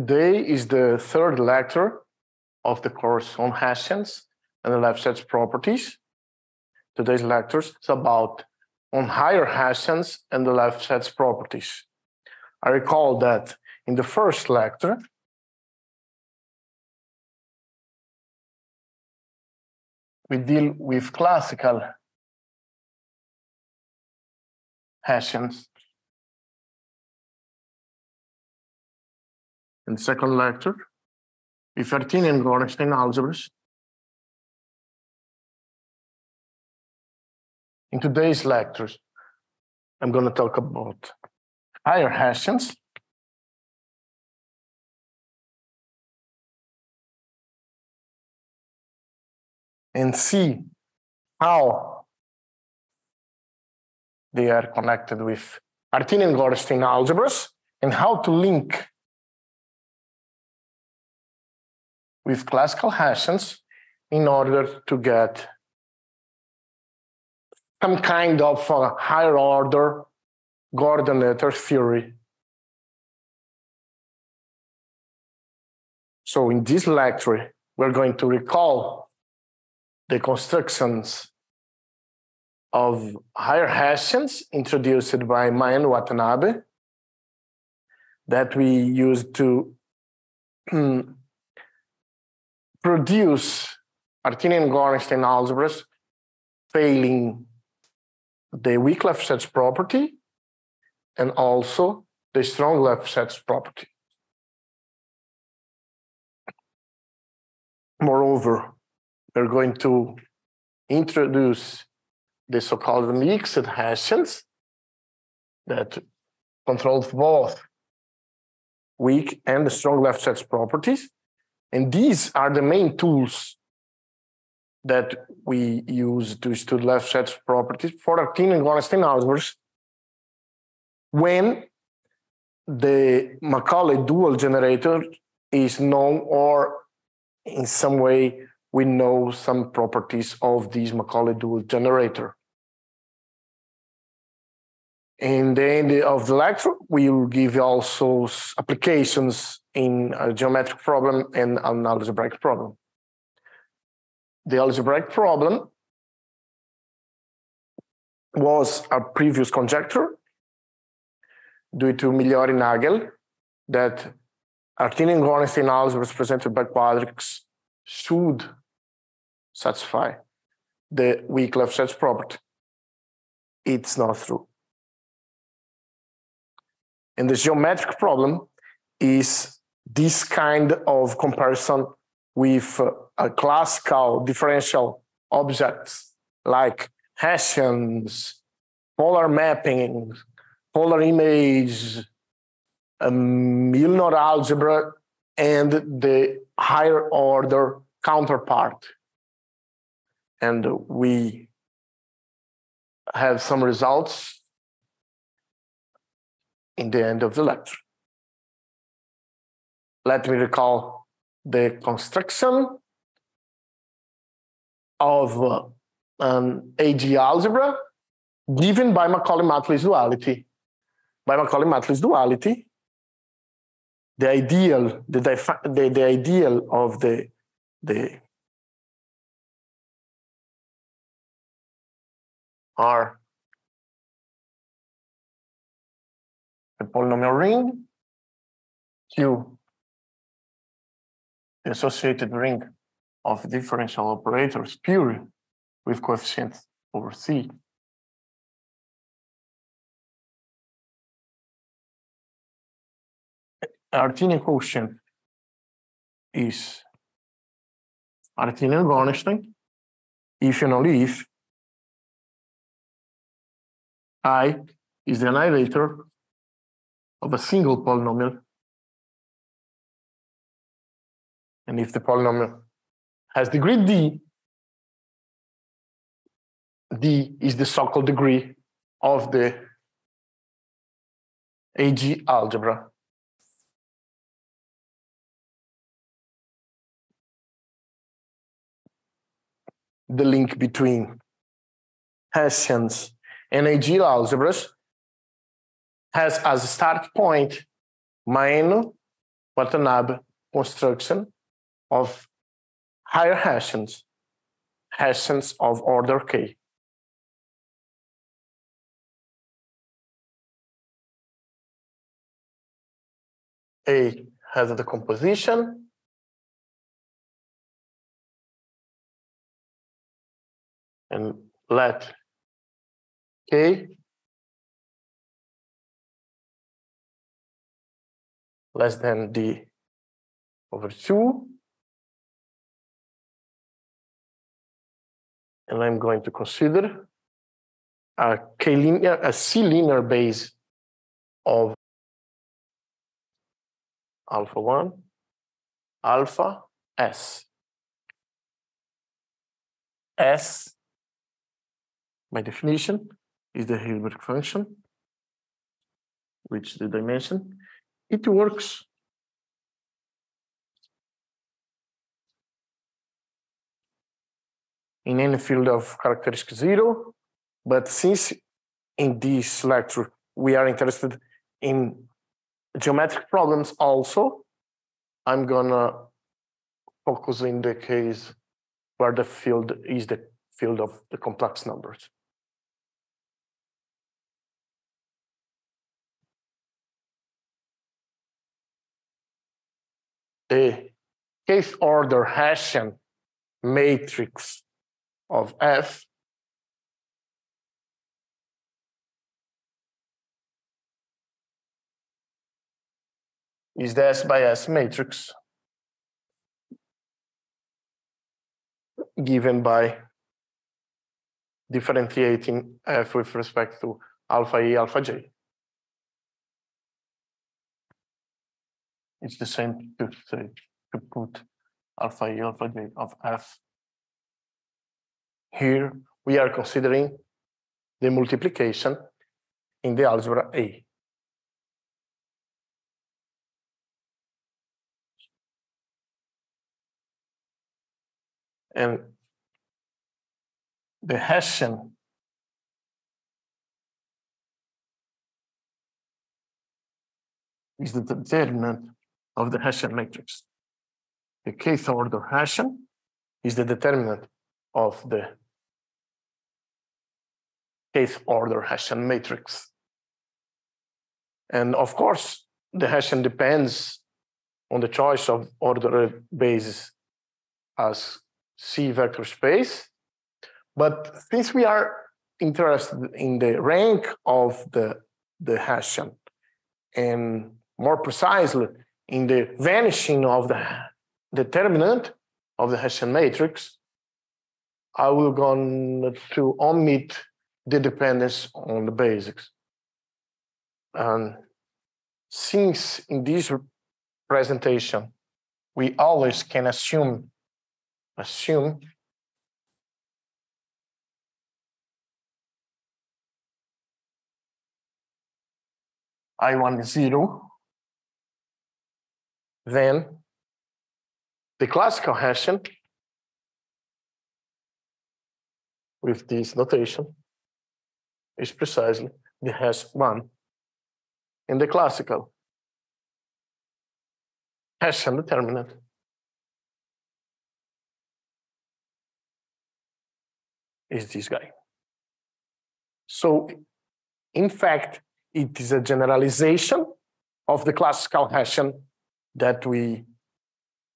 Today is the third lecture of the course on Hessians and the Lefschetz properties. Today's lecture is about on higher Hessians and the Lefschetz properties. I recall that in the first lecture, we deal with classical Hessians in second lecture with Artinian Gorenstein algebras. In today's lectures, I'm going to talk about higher Hessians. And see how they are connected with Artinian Gorenstein algebras and how to link with classical Hessians in order to get some kind of a higher order Gordan-Noether theory. So in this lecture, we're going to recall the constructions of higher Hessians introduced by Maeno Watanabe that we used to produce Artinian Gorenstein algebras failing the weak Lefschetz property and also the strong Lefschetz property. Moreover, we're going to introduce the so-called mixed Hessians that control both weak and the strong Lefschetz properties. And these are the main tools that we use to study Lefschetz properties for Artinian Gorenstein algebras when the Macaulay dual generator is known or in some way we know some properties of this Macaulay dual generator. In the end of the lecture, we will give also applications in a geometric problem and an algebraic problem. The algebraic problem was a previous conjecture due to Migliore Nagel that Artinian Gorenstein algebras presented by quadrics should satisfy the weak Lefschetz property. It's not true. And the geometric problem is this kind of comparison with uh, a classical differential objects like Hessians, polar mapping, polar image, um, Milnor algebra, and the higher order counterpart. And we have some results in the end of the lecture. Let me recall the construction of uh, an AG algebra given by Macaulay-Matlis duality. By Macaulay-Matlis duality, the ideal, the, the, the ideal of the, the are the polynomial ring Q, the associated ring of differential operators pure with coefficients over C. Artinian quotient is Artinian Gorenstein if and only if I is the annihilator of a single polynomial. And if the polynomial has degree D, D is the so-called degree of the AG algebra. The link between Hessians and AG algebras has as a start point Maeno Watanabe construction of higher Hessians, Hessians of order K. A has the composition. And let K less than D over 2. And I'm going to consider a K-linear, a C-linear base of alpha 1, alpha S. S, by definition, is the Hilbert function, which the dimension. It works in any field of characteristic zero, but since in this lecture we are interested in geometric problems also, I'm gonna focus in the case where the field is the field of the complex numbers. The case order Hessian matrix of F is the S by S matrix given by differentiating F with respect to alpha E, alpha J. It's the same to say to put alpha E, alpha J of F. Here we are considering the multiplication in the algebra A. And the Hessian is the determinant of the Hessian matrix. The kth order Hessian is the determinant of the kth order Hessian matrix. And of course, the Hessian depends on the choice of ordered basis as C vector space. But since we are interested in the rank of the, the Hessian and more precisely in the vanishing of the determinant of the Hessian matrix, I will go on to omit the dependence on the basics. And since in this presentation, we always can assume assume I1 is zero, then the classical Hessian with this notation is precisely the hash one in the classical Hessian determinant is this guy. So, in fact, it is a generalization of the classical Hessian that we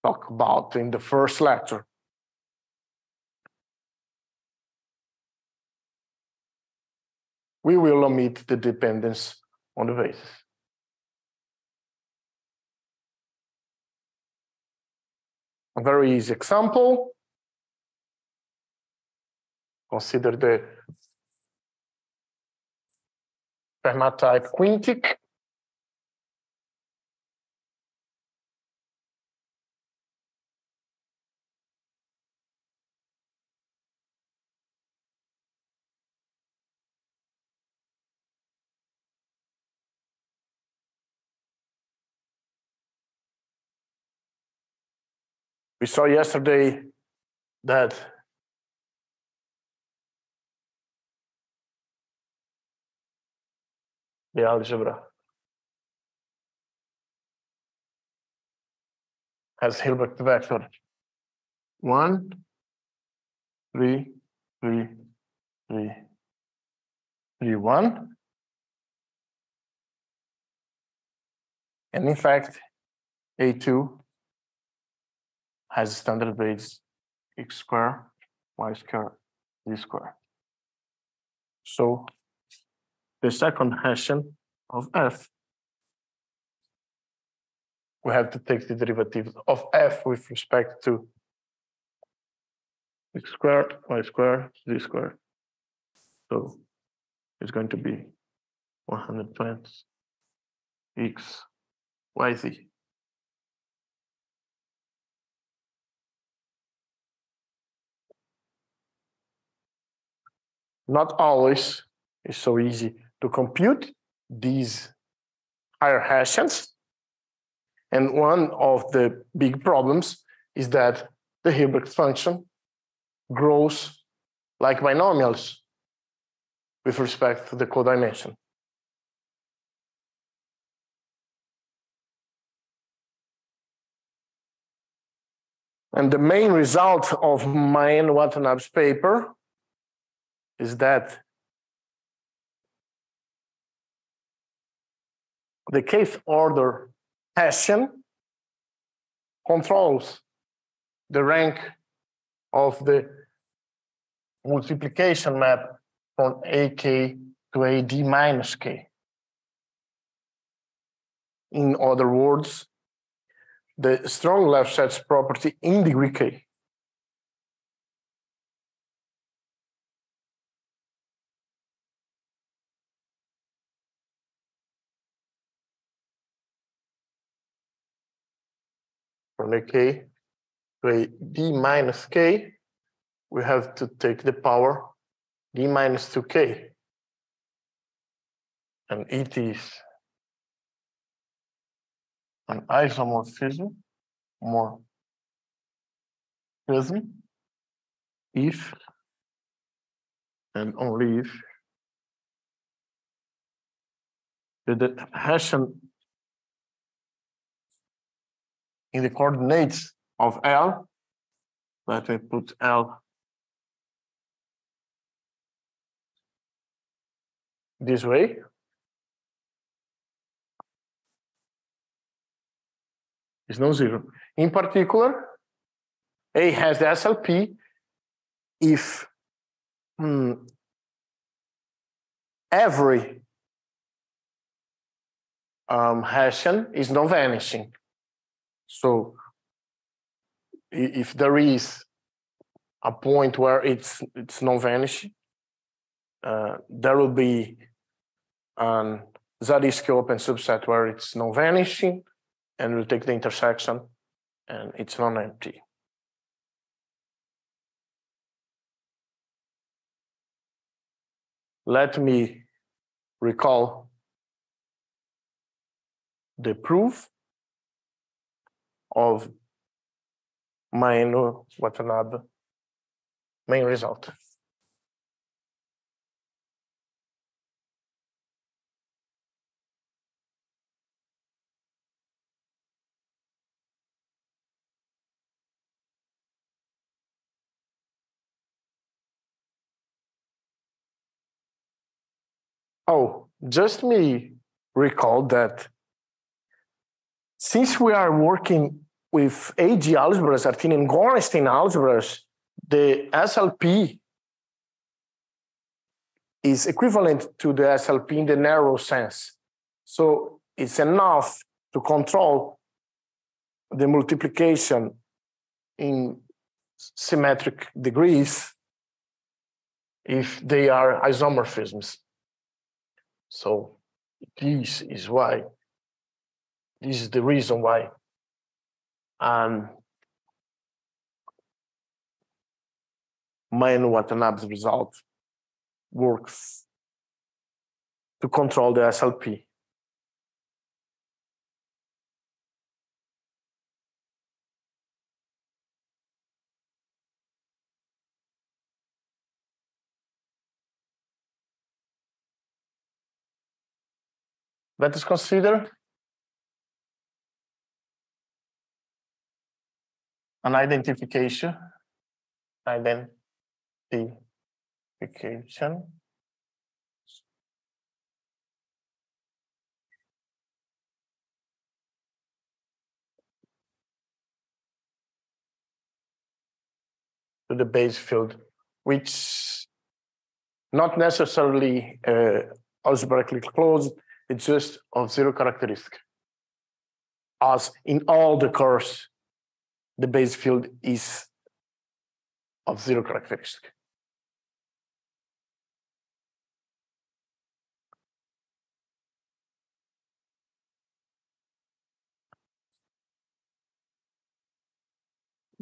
talked about in the first lecture. We will omit the dependence on the basis. A very easy example consider the Fermat type quintic. We saw yesterday that the algebra has Hilbert vector one, three, three, three, three, one. And in fact, A2 has standard base x square, y square, z square. So the second Hessian of f, we have to take the derivative of f with respect to x squared, y squared, z squared. So it's going to be 120 x, y, z. Not always is so easy to compute these higher Hessians. And one of the big problems is that the Hilbert function grows like binomials with respect to the codimension. And the main result of Maeno Watanabe's paper is that the kth order Hessian controls the rank of the multiplication map from AK to AD minus K. In other words, the strong Lefschetz property in degree K. From AK to a D minus K, we have to take the power d minus 2k. And it is an isomorphism, more prism, if and only if the Hessian in the coordinates of L, let me put L this way. Is non-zero. In particular, A has the SLP if hmm, every um, Hessian is non-vanishing. So if there is a point where it's it's non-vanishing, uh, there will be an Zariski open subset where it's non-vanishing, and we'll take the intersection, and it's non-empty. Let me recall the proof of Maeno Watanabe main result. Oh, just me recall that since we are working with AG algebras, Artinian Gorenstein algebras, the SLP is equivalent to the SLP in the narrow sense. So it's enough to control the multiplication in symmetric degrees if they are isomorphisms. So this is why, this is the reason why um, Maeno Watanabe's result works to control the SLP. Let us consider an identification, identification to the base field, which not necessarily uh, algebraically closed, it's just of zero characteristic. As in all the course, the base field is of zero characteristic.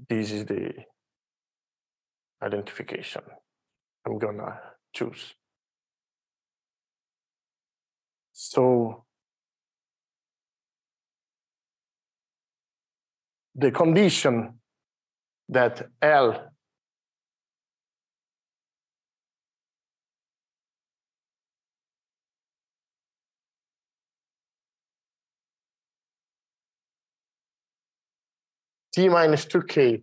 This is the identification I'm gonna choose. So the condition that L t minus 2k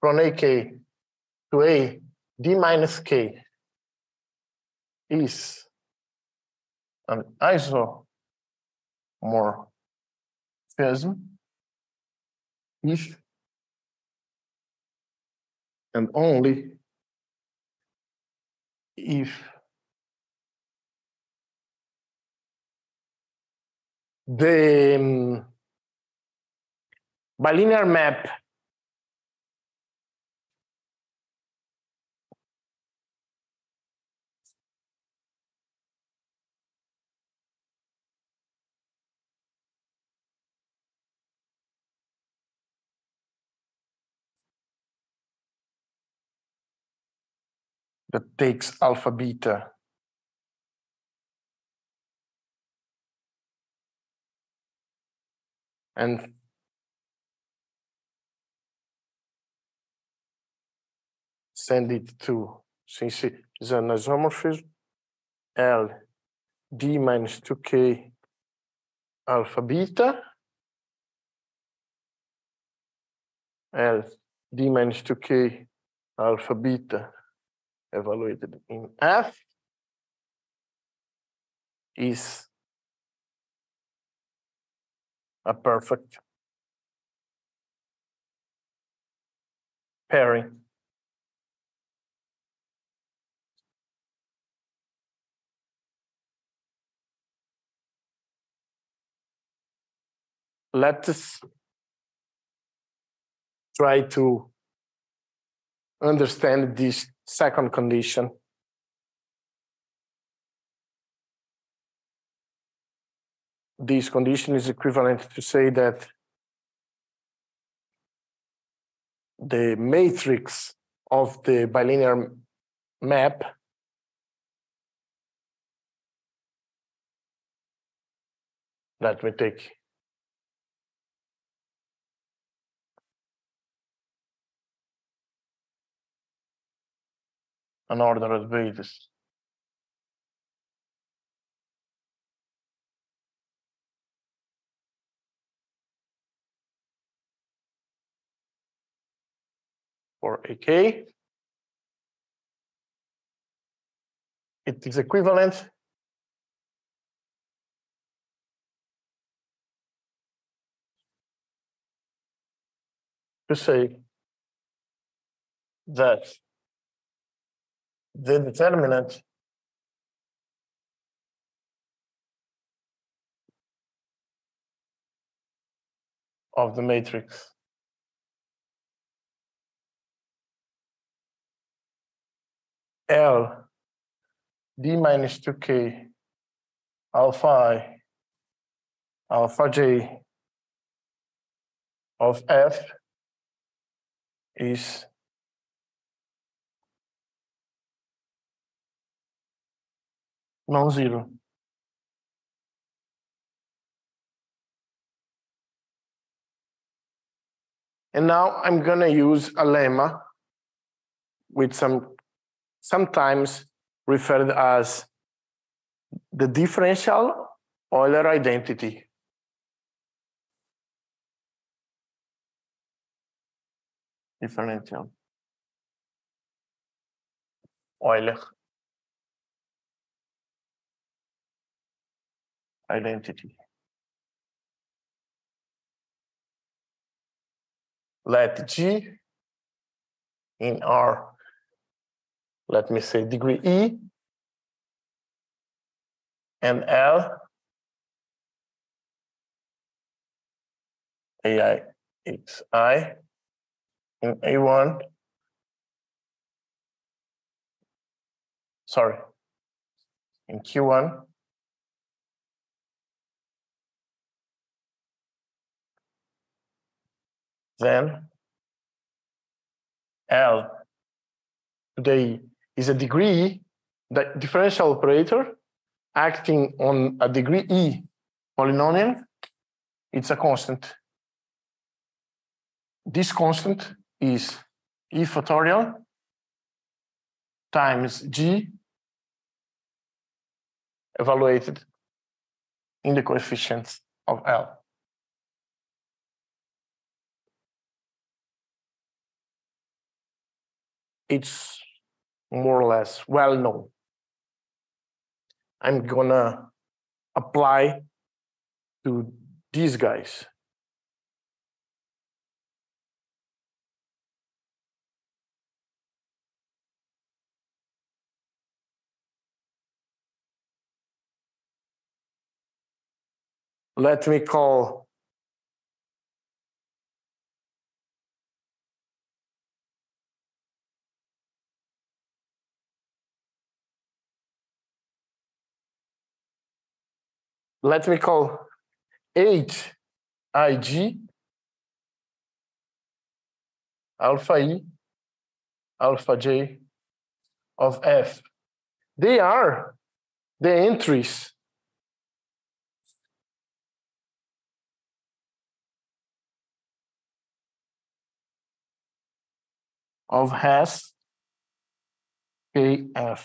from ak to a d minus k is an isomorphism if and only if the um, bilinear map that takes alpha beta. And send it to, since it's an isomorphism, L d minus 2k alpha beta, L d minus 2k alpha beta evaluated in F is a perfect pairing. Let's try to understand this second condition. This condition is equivalent to say that the matrix of the bilinear map let me take an ordered basis. For AK, it is equivalent to say that the determinant of the matrix. L d minus 2k alpha i alpha j of f is non-zero. And now I'm going to use a lemma with some sometimes referred as the differential Euler identity. differential. Euler identity. Let G in R, let me say degree E, and L AI XI in A1. Sorry, in Q1. Then L today is a degree, the differential operator acting on a degree E polynomial. It's a constant this constant is E factorial times G evaluated in the coefficients of L. It's more or less well known. I'm gonna apply to these guys. let me call let me call H IG alpha E alpha J of F. They are the entries of Hess KF.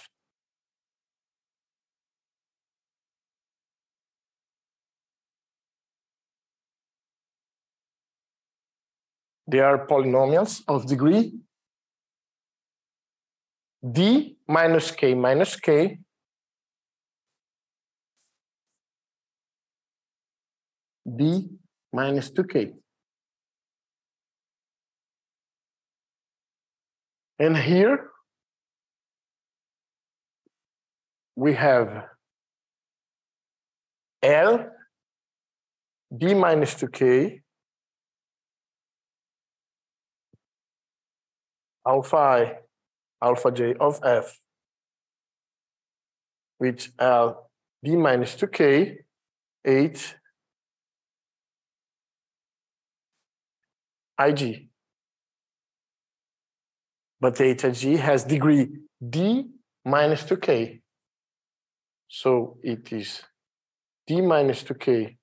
They are polynomials of degree d minus k minus k d minus 2k. And here we have L d minus 2k alpha i alpha j of f which L d minus 2k 8 ig but theta g has degree d minus 2k. So it is d minus 2k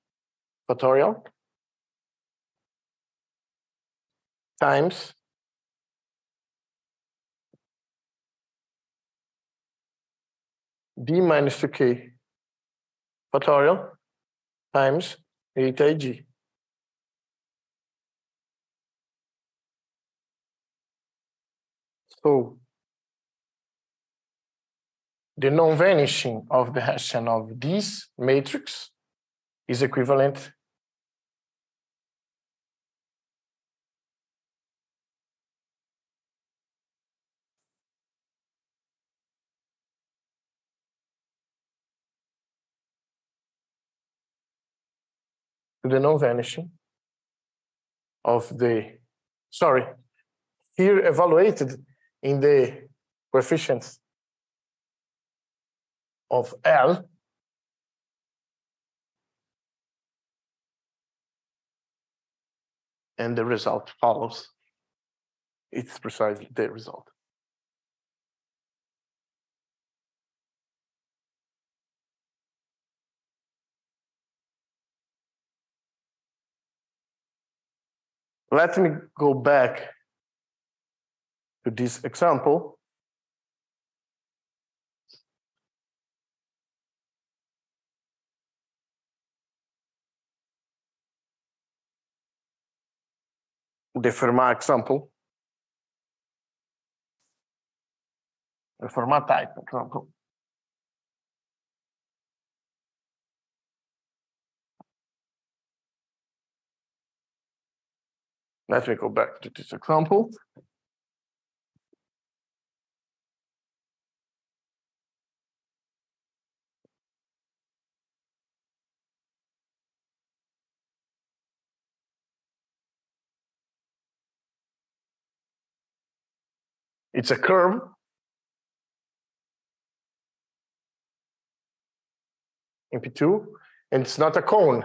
factorial times d minus 2k factorial times eta g. So the non-vanishing of the Hessian of this matrix is equivalent the non-vanishing of the, sorry, here evaluated in the coefficients of L, and the result follows. It's precisely the result. Let me go back to this example. The Fermat example. The Fermat type example. Let me go back to this example. It's a curve. In P2, and it's not a cone.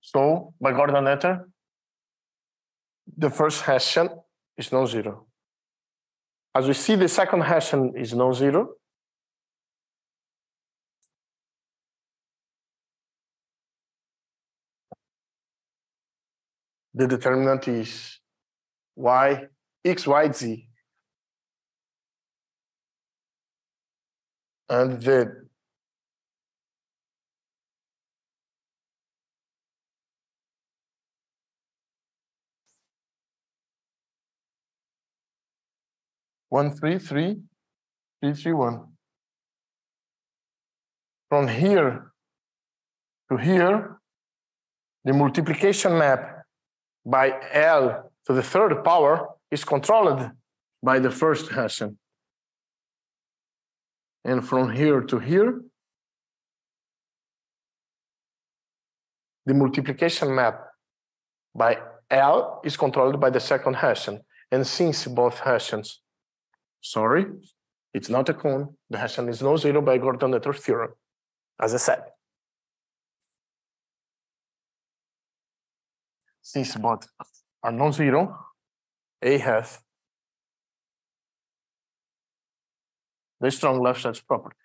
So by Gordan-Noether, the first Hessian is non-zero. As we see, the second Hessian is non-zero. The determinant is y, x, y, z. And the one three three three three one. From here to here, the multiplication map by L to the third power is controlled by the first Hessian. And from here to here, the multiplication map by L is controlled by the second Hessian. And since both Hessians, sorry, it's not a cone, the Hessian is no zero by Gordan-Noether theorem, as I said. Since both are non-zero, A has the strong Lefschetz property.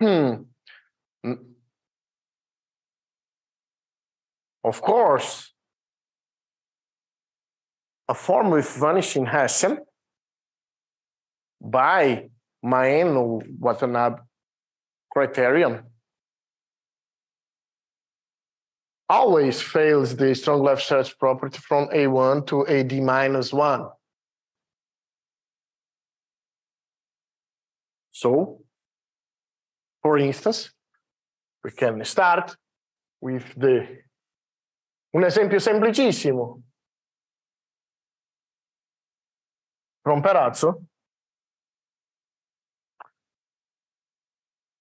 Hmm. Of course, a form with vanishing Hessian by Maeno Watanabe criterion always fails the strong Lefschetz property from A1 to AD minus 1. So, for instance, we can start with the un esempio semplicissimo. From Perazzo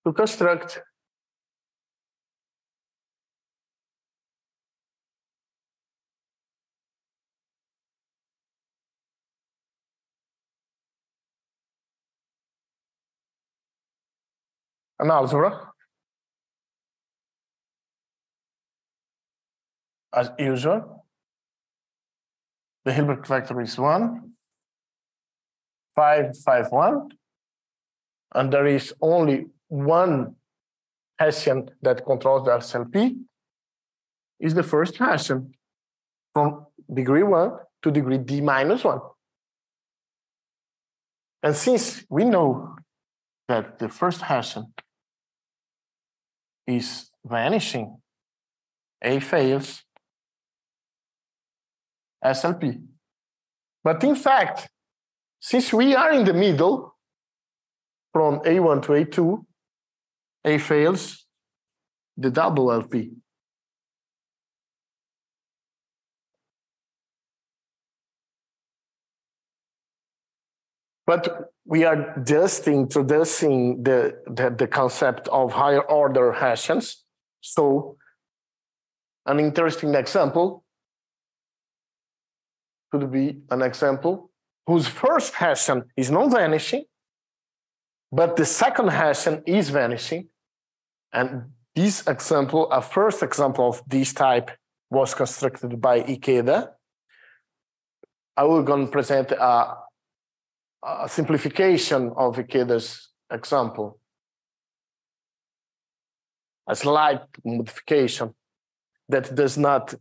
to construct. An algebra as usual. The Hilbert vector is 1, 5, 5, 1. And there is only one Hessian that controls the SLP, is the first Hessian from degree 1 to degree d minus 1. And since we know that the first Hessian is vanishing, A fails, SLP. But in fact, since we are in the middle from A1 to A2, A fails the double LP. But we are just introducing the, the, the concept of higher order Hessians. So an interesting example could be an example whose first Hessian is not vanishing, but the second Hessian is vanishing. And this example, a first example of this type was constructed by Ikeda. I will going to present a, a simplification of Ikeda's example, a slight modification that does not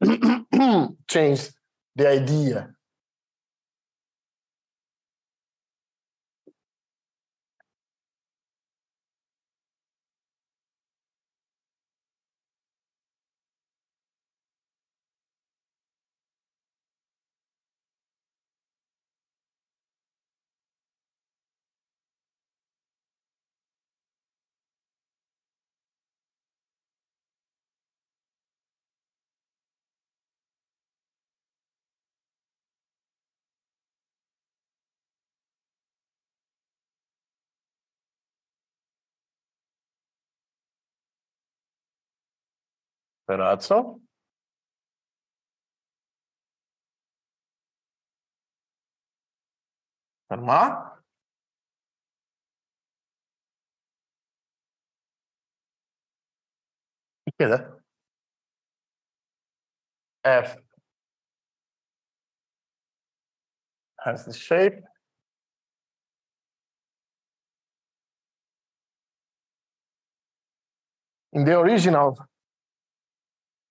change the idea Perazzo? Fermat? كده F has the shape in the original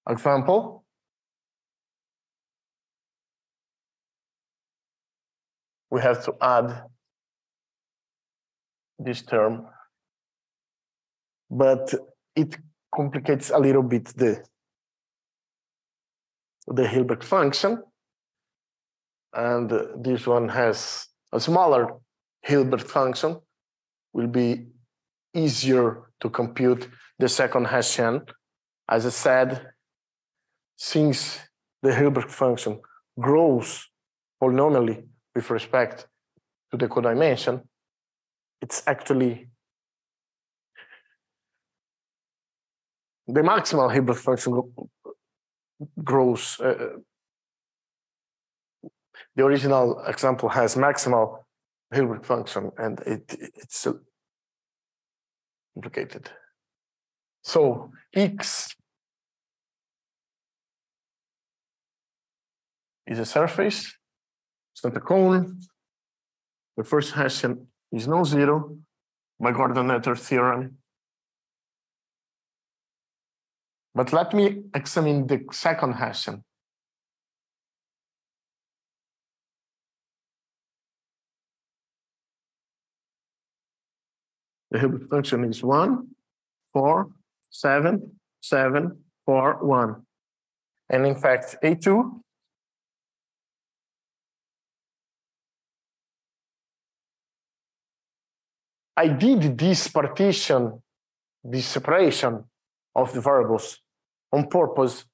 example we have to add this term but it complicates a little bit the the Hilbert function. And this one has a smaller Hilbert function, will be easier to compute the second Hessian. As I said, since the Hilbert function grows polynomially with respect to the codimension, it's actually the maximal Hilbert function grows. Uh, the original example has maximal Hilbert function, and it it's complicated. So x is a surface. It's not a cone. The first Hessian is non-zero by Gordan-Noether theorem. But let me examine the second Hessian. The Hilbert function is 1, 4, 7, 7, 4, 1. And in fact, A2 I did this partition, this separation of the variables on purpose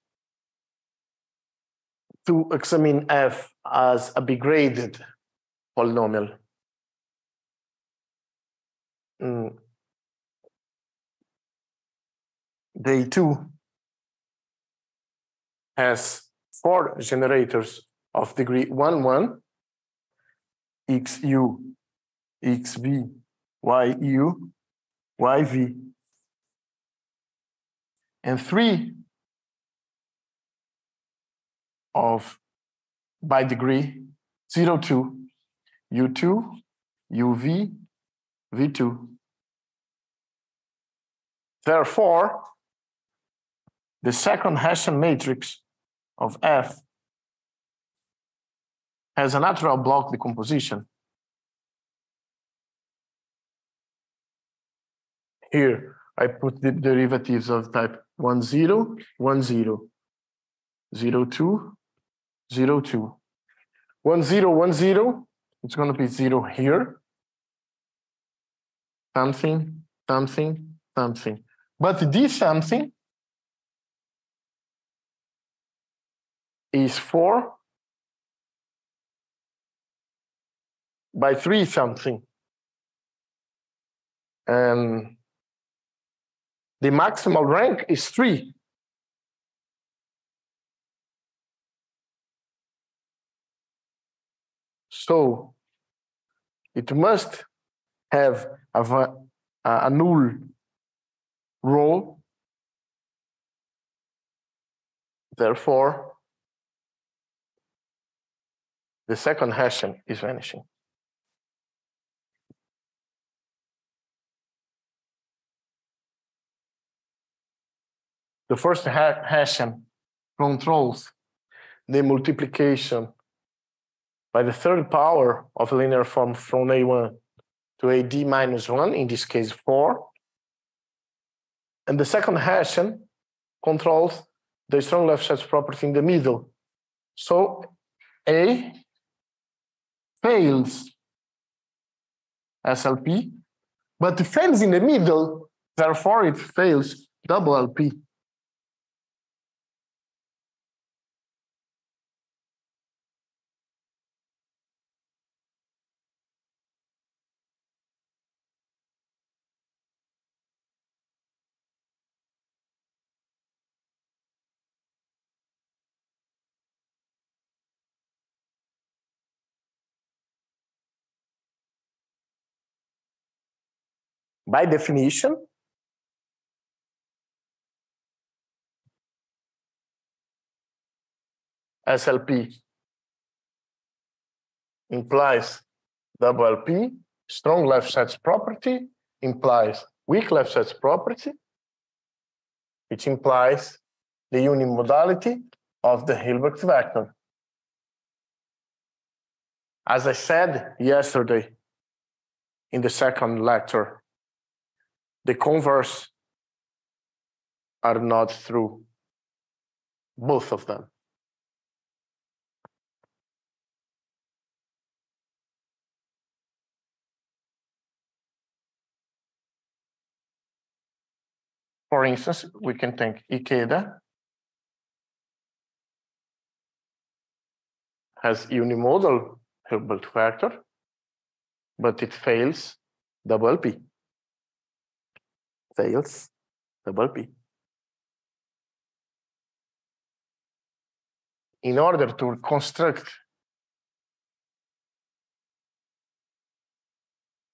to examine f as a bigraded polynomial. Mm. Day two has four generators of degree 1, 1, xu, xv, yu, yv, and three of by degree 0, 2, U2, UV, V2. Therefore, the second Hessian matrix of F has a natural block decomposition. Here, I put the derivatives of type 1, 0, 1, 0, 0, 2, 0, 2. 1, 0, 1, 0, it's going to be 0 here. Something, something, something. But this something is 4 by 3 something. And the maximal rank is 3. So it must have a, a null row. Therefore, the second Hessian is vanishing. The first Hessian controls the multiplication by the third power of a linear form from A1 to AD minus 1, in this case 4. And the second Hessian controls the strong Lefschetz property in the middle. So A fails SLP, but it fails in the middle, therefore it fails WLP. By definition, SLP implies WLP, strong Lefschetz property implies weak Lefschetz property, which implies the unimodality of the Hilbert vector. As I said yesterday in the second lecture, the converse are not true, both of them. For instance, we can think Ikeda has unimodal Hilbert vector, but it fails double P. Fails double P. In order to construct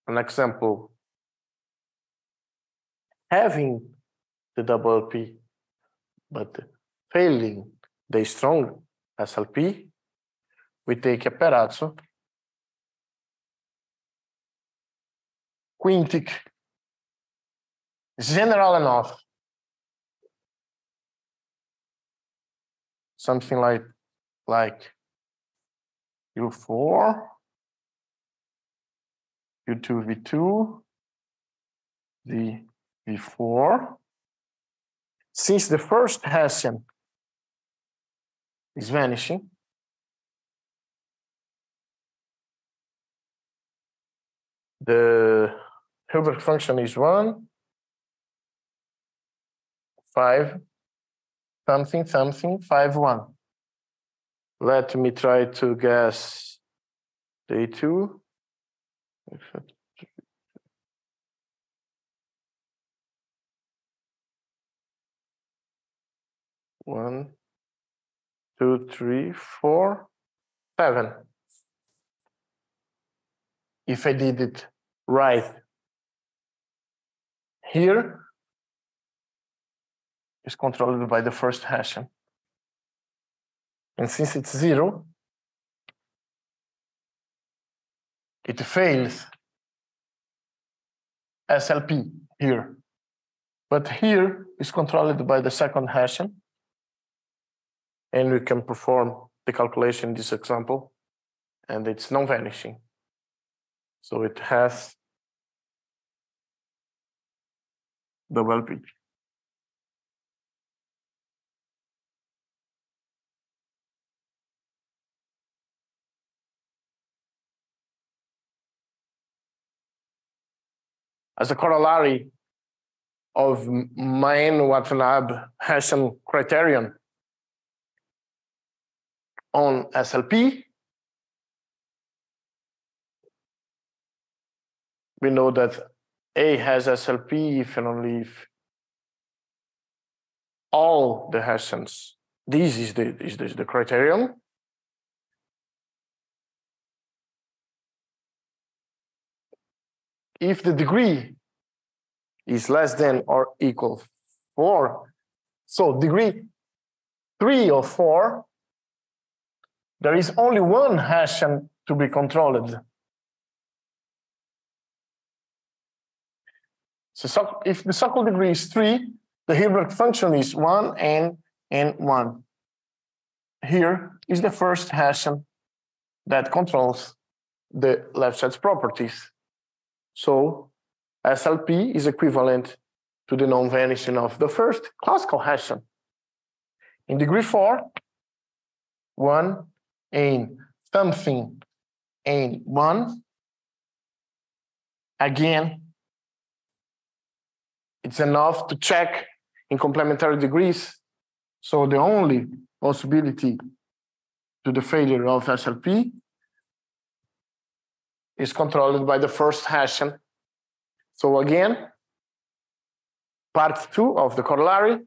an example, having the double P, but failing the strong SLP, we take a Perazzo quintic general enough. Something like like U4, U2, V2, the V4. Since the first Hessian is vanishing, the Hilbert function is one, five, something, something, five, one. Let me try to guess day two. One, two, three, four, seven. If I did it right here is controlled by the first Hessian. And since it's zero, it fails SLP here. But here is controlled by the second Hessian. And we can perform the calculation in this example, and it's non-vanishing. So it has double P. As a corollary of Maeno Watanabe Hessian criterion on SLP, we know that A has SLP if and only if all the Hessians, this is the, is the, the criterion. If the degree is less than or equal four, so degree three or four, there is only one Hessian to be controlled. So if the socle degree is three, the Hilbert function is one and and one. Here is the first Hessian that controls the Lefschetz properties. So SLP is equivalent to the non-vanishing of the first classical Hessian. In degree four, one and something and one. Again, it's enough to check in complementary degrees. So the only possibility to the failure of SLP is controlled by the first Hessian. So again, part two of the corollary,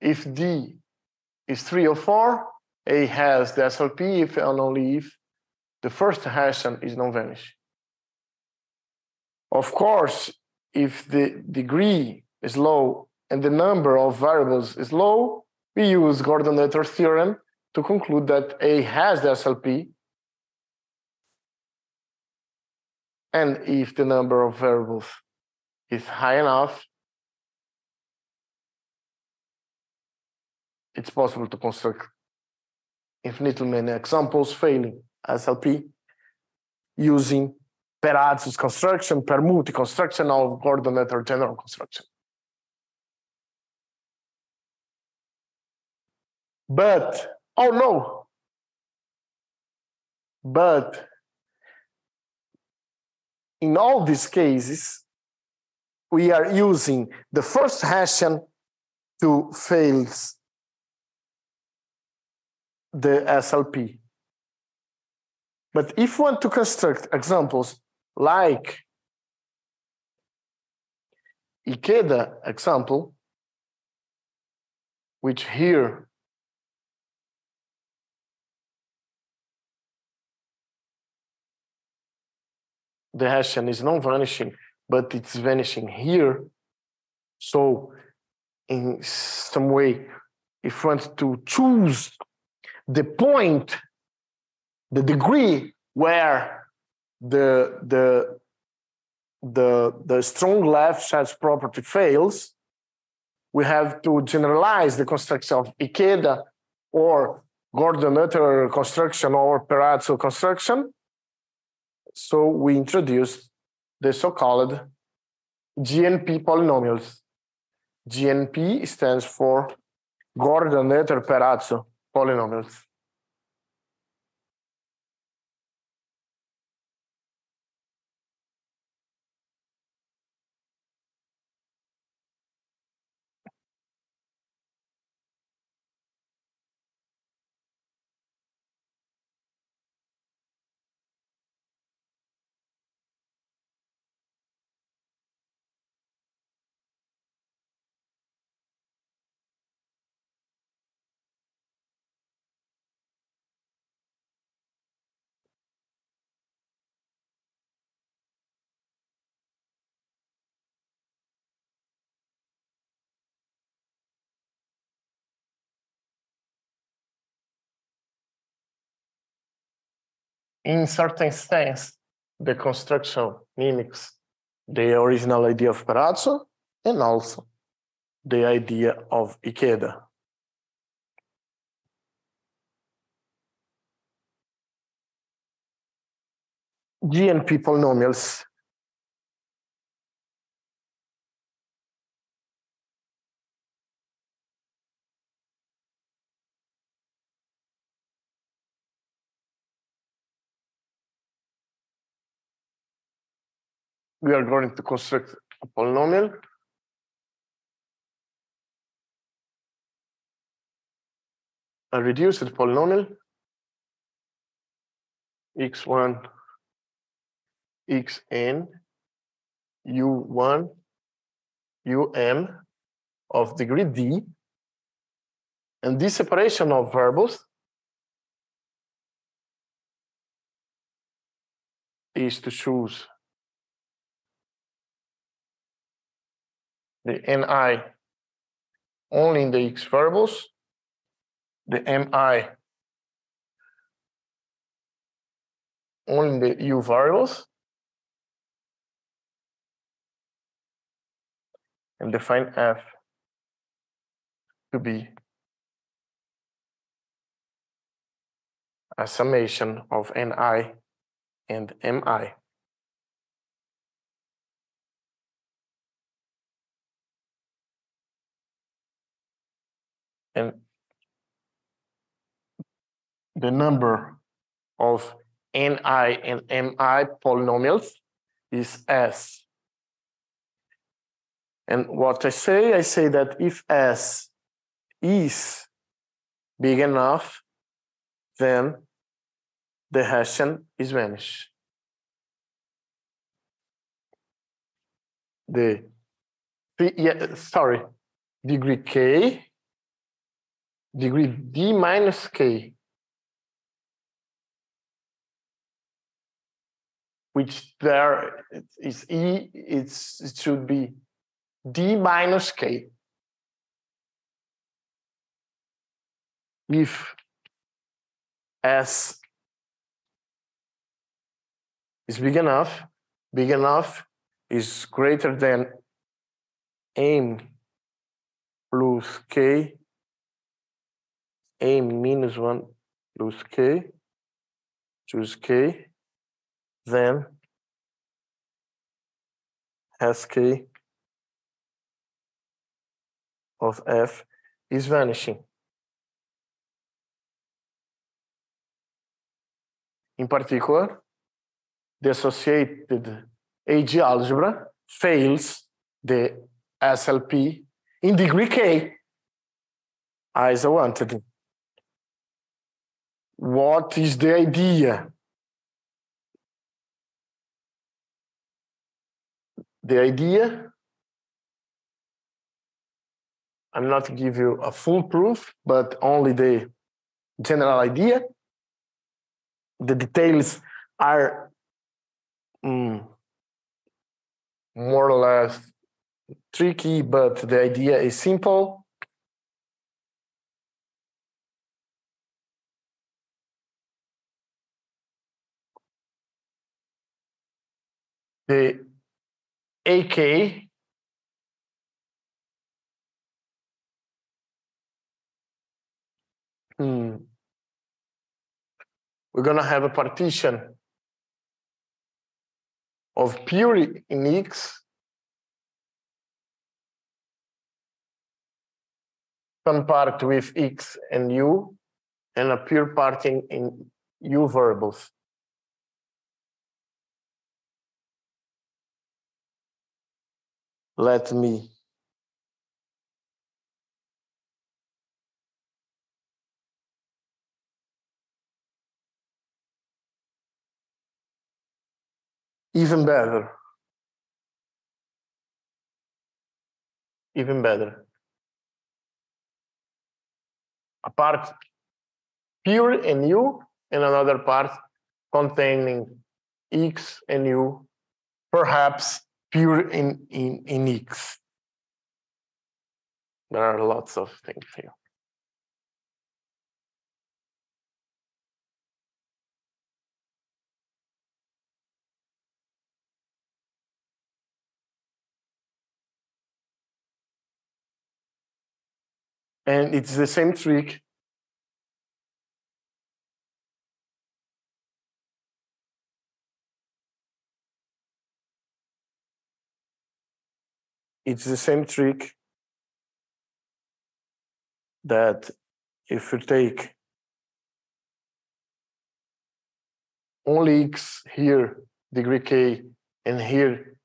if D is three or four, A has the SLP if and only if the first Hessian is non-vanish. Of course, if the degree is low and the number of variables is low, we use Gordan-Noether theorem to conclude that A has the SLP. And if the number of variables is high enough, it's possible to construct infinitely many examples failing SLP using Perazzo's construction, Permutti construction or Gordan-Noether general construction. But, oh no, but in all these cases, we are using the first Hessian to fails the SLP. But if we want to construct examples like Ikeda example, which here the Hessian is not vanishing, but it's vanishing here. So in some way, if we want to choose the point, the degree where the the the the strong Lefschetz property fails, we have to generalize the construction of Ikeda or Gordan-Noether construction or Perazzo construction. So we introduced the so-called GNP polynomials. GNP stands for Gordan-Noether Perazzo polynomials. In certain sense, the construction mimics the original idea of Perazzo and also the idea of Ikeda. GNP polynomials we are going to construct a polynomial. A reduced polynomial x1 xn u1 um of degree d and this separation of variables is to choose the ni only in the x variables, the mi only in the u variables, and define f to be a summation of ni and mi. And the number of ni and mi polynomials is s. And what I say, I say that if s is big enough, then the Hessian is vanished. The, yeah, sorry, degree k degree d minus k which there is E, it's, it should be D minus K. If S is big enough, big enough is greater than M plus K, M minus 1 plus K, choose K, then Sk of F is vanishing. In particular, the associated AG algebra fails the SLP in degree K as I wanted. What is the idea? The idea, I'm not give you a full proof, but only the general idea. The details are mm, more or less tricky, but the idea is simple. The AK hmm, we're going to have a partition of pure in X some part with X and U and a pure part in, in U variables. Let me even better. Even better. A part pure and U, and another part containing X and U, perhaps pure in, in, in X. There are lots of things here. And it's the same trick. It's the same trick that if you take only x here, degree k, and here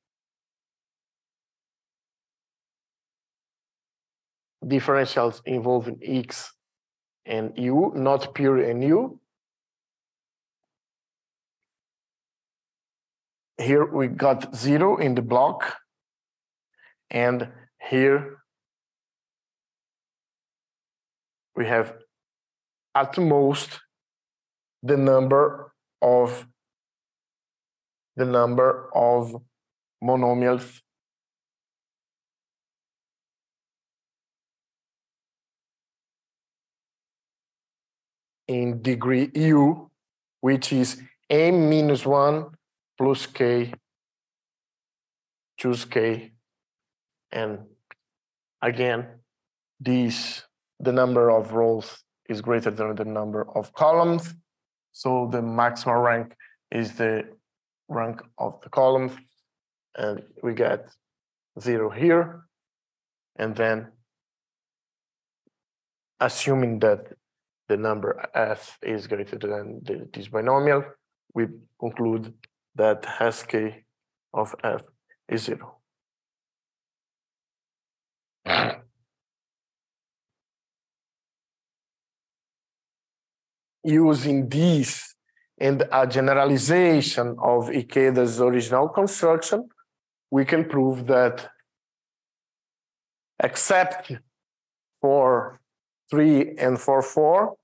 differentials involving x and u, not pure and u. Here we got zero in the block, and here we have at most the number of the number of monomials in degree u, which is m minus 1 plus k, choose k. And again, this, the number of rows is greater than the number of columns. So the maximal rank is the rank of the columns. And we get zero here. And then assuming that the number f is greater than the, this binomial, we conclude that Hsk of f is zero. Using this and a generalization of Ikeda's original construction, we can prove that except for 3 and for 4,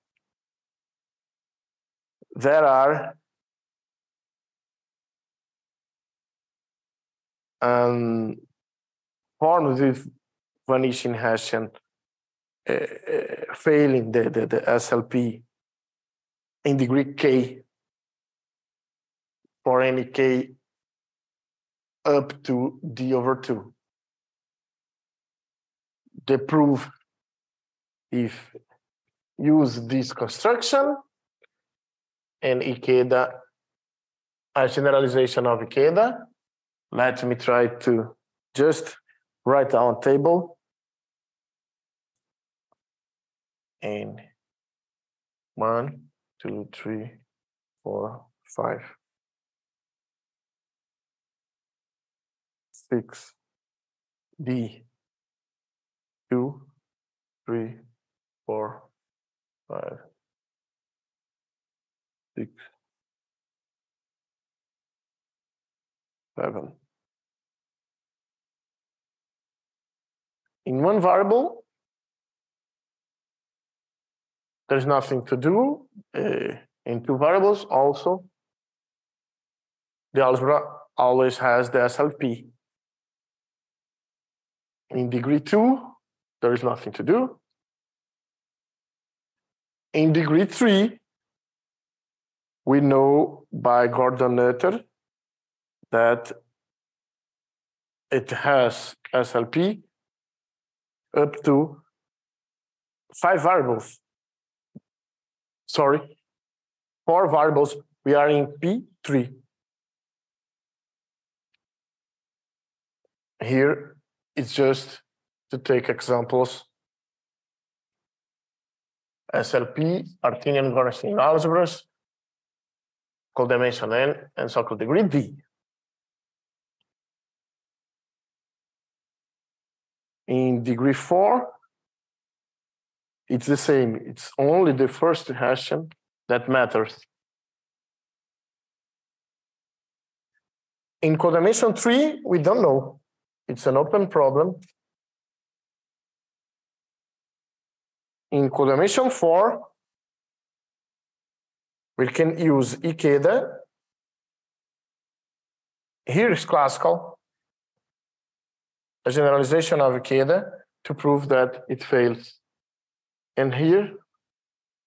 there are and formed with vanishing Hessian uh, uh, failing the, the, the SLP in degree k for any k up to d over 2. The proof, if use this construction and Ikeda, a generalization of Ikeda, let me try to just write down table and one, two, three, four, five, six, D, two, three, four, five, six, seven. In one variable, there's nothing to do. Uh, in two variables also, the algebra always has the SLP. In degree two, there is nothing to do. In degree three, we know by Gordan-Noether that it has SLP up to five variables. Sorry, four variables. We are in P3. Here, it's just to take examples. SLP, Artinian Gorenstein algebras, codimension N, and socle degree D. In degree four, it's the same. It's only the first Hessian that matters. In codimension three, we don't know. It's an open problem. In codimension four, we can use Ikeda. Here is classical, a generalization of Ikeda to prove that it fails. And here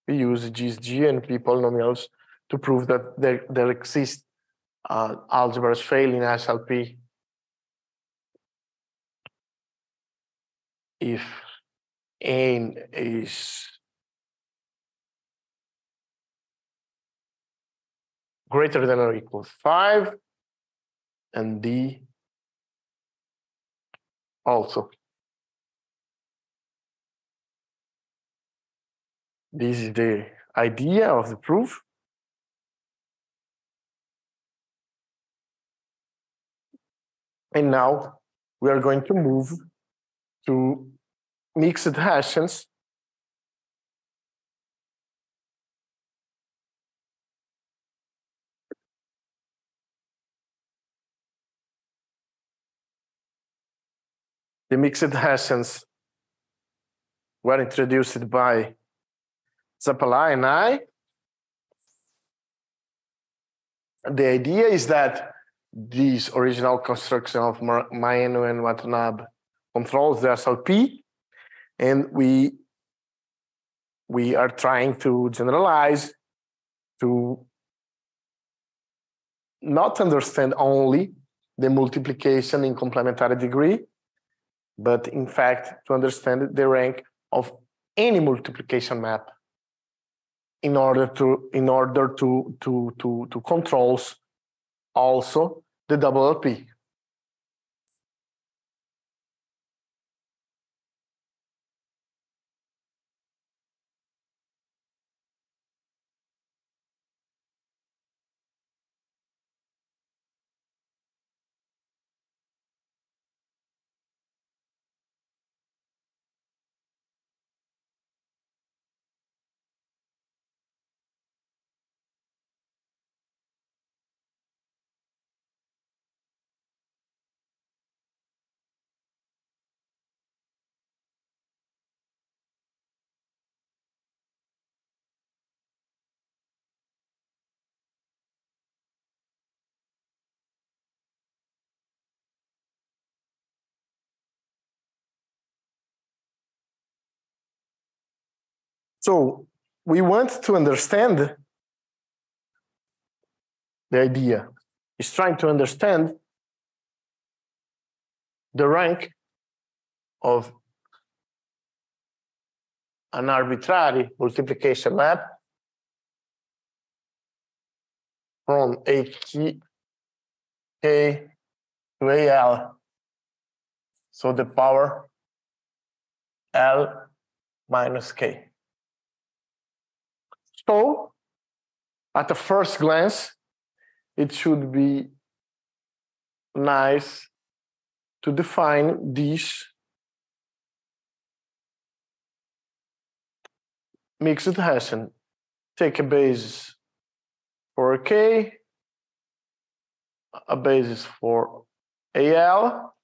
we use GSG and P polynomials to prove that there, there exist uh, algebras failing SLP if n is greater than or equal 5 and d also This is the idea of the proof. And now we are going to move to mixed Hessians. The mixed Hessians were introduced by Zappala and I. The idea is that this original construction of Maeno and Watanabe controls the SLP, and we we are trying to generalize to not understand only the multiplication in complementary degree, but in fact to understand the rank of any multiplication map in order to in order to to to to controls also the double So we want to understand the idea is trying to understand the rank of an arbitrary multiplication map from a to al. So the power l minus k. So at the first glance, it should be nice to define these mixed Hessian. Take a basis for K, a basis for AL.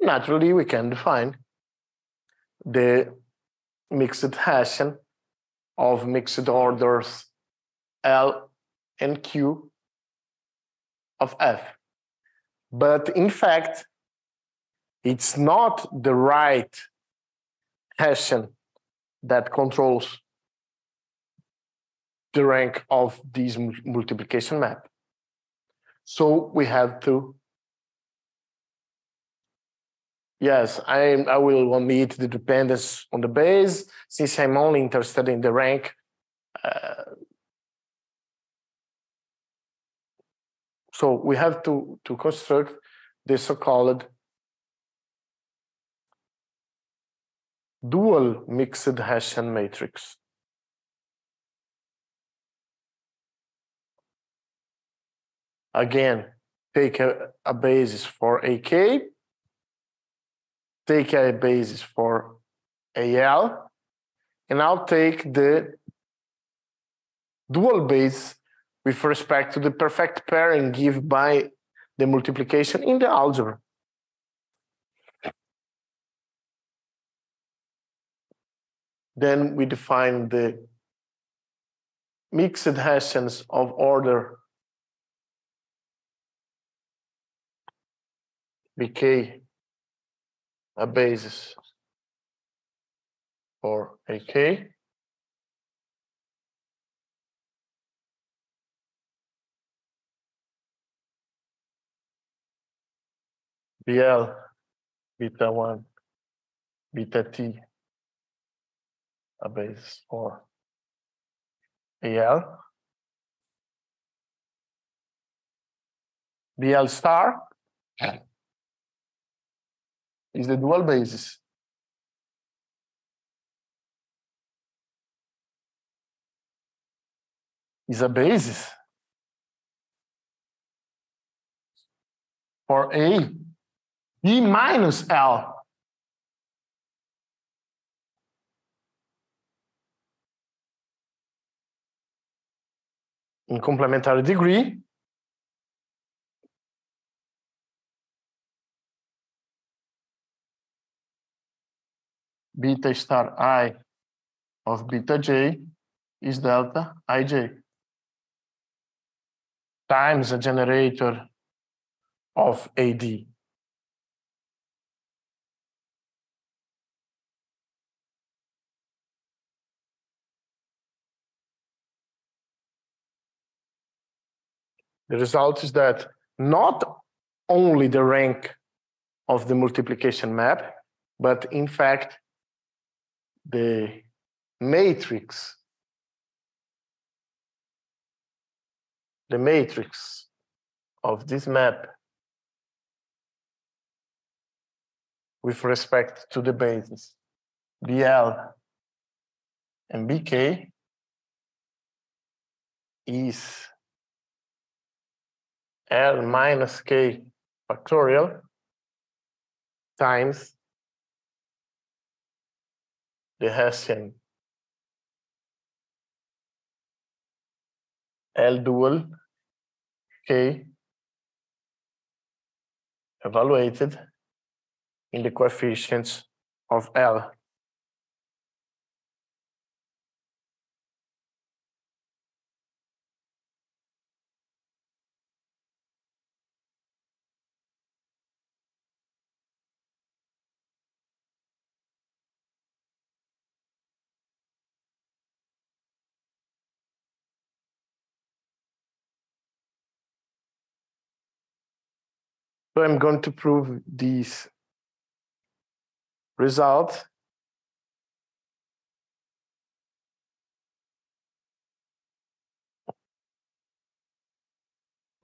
Naturally, we can define the mixed Hessian of mixed orders L and Q of F. But in fact, it's not the right Hessian that controls the rank of this multiplication map. So we have to, yes, I, I will omit the dependence on the base since I'm only interested in the rank. Uh, so we have to, to construct the so-called dual mixed Hessian matrix. Again, take a, a basis for AK, take a basis for AL, and I'll take the dual base with respect to the perfect pairing given by the multiplication in the algebra. Then we define the mixed Hessians of order BK a basis for AK. BL beta 1 beta T a base for AL. BL star is the dual basis. Is a basis for A, B minus L. in complementary degree. Beta star i of beta j is delta ij times a generator of AD. The result is that not only the rank of the multiplication map, but in fact, the matrix, the matrix of this map with respect to the basis BL and BK is L minus K factorial times the Hessian L dual K. Evaluated in the coefficients of L So I'm going to prove these results.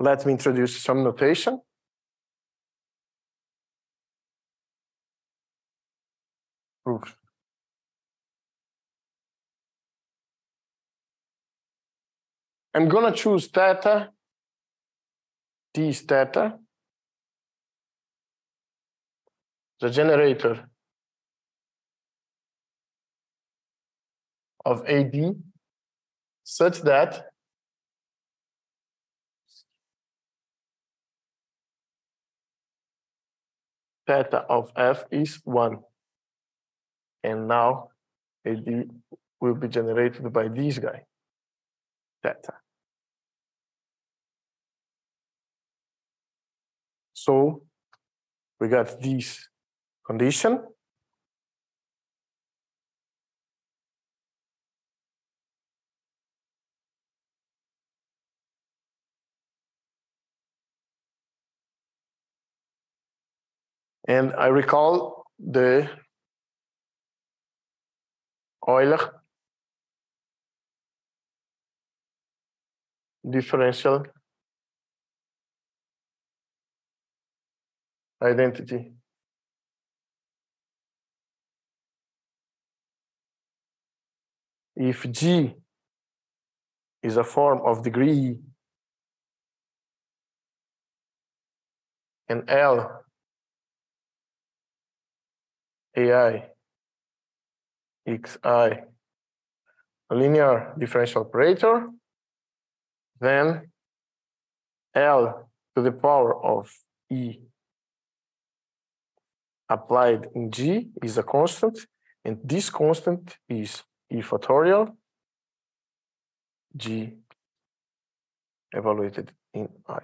Let me introduce some notation. Proof. I'm gonna choose theta, this theta, the generator of AD such that theta of f is 1. And now AD will be generated by this guy, theta. So we got this condition. And I recall the Euler differential identity. If G is a form of degree and L AI xi linear differential operator, then L to the power of E applied in G is a constant, and this constant is E factorial G evaluated in I,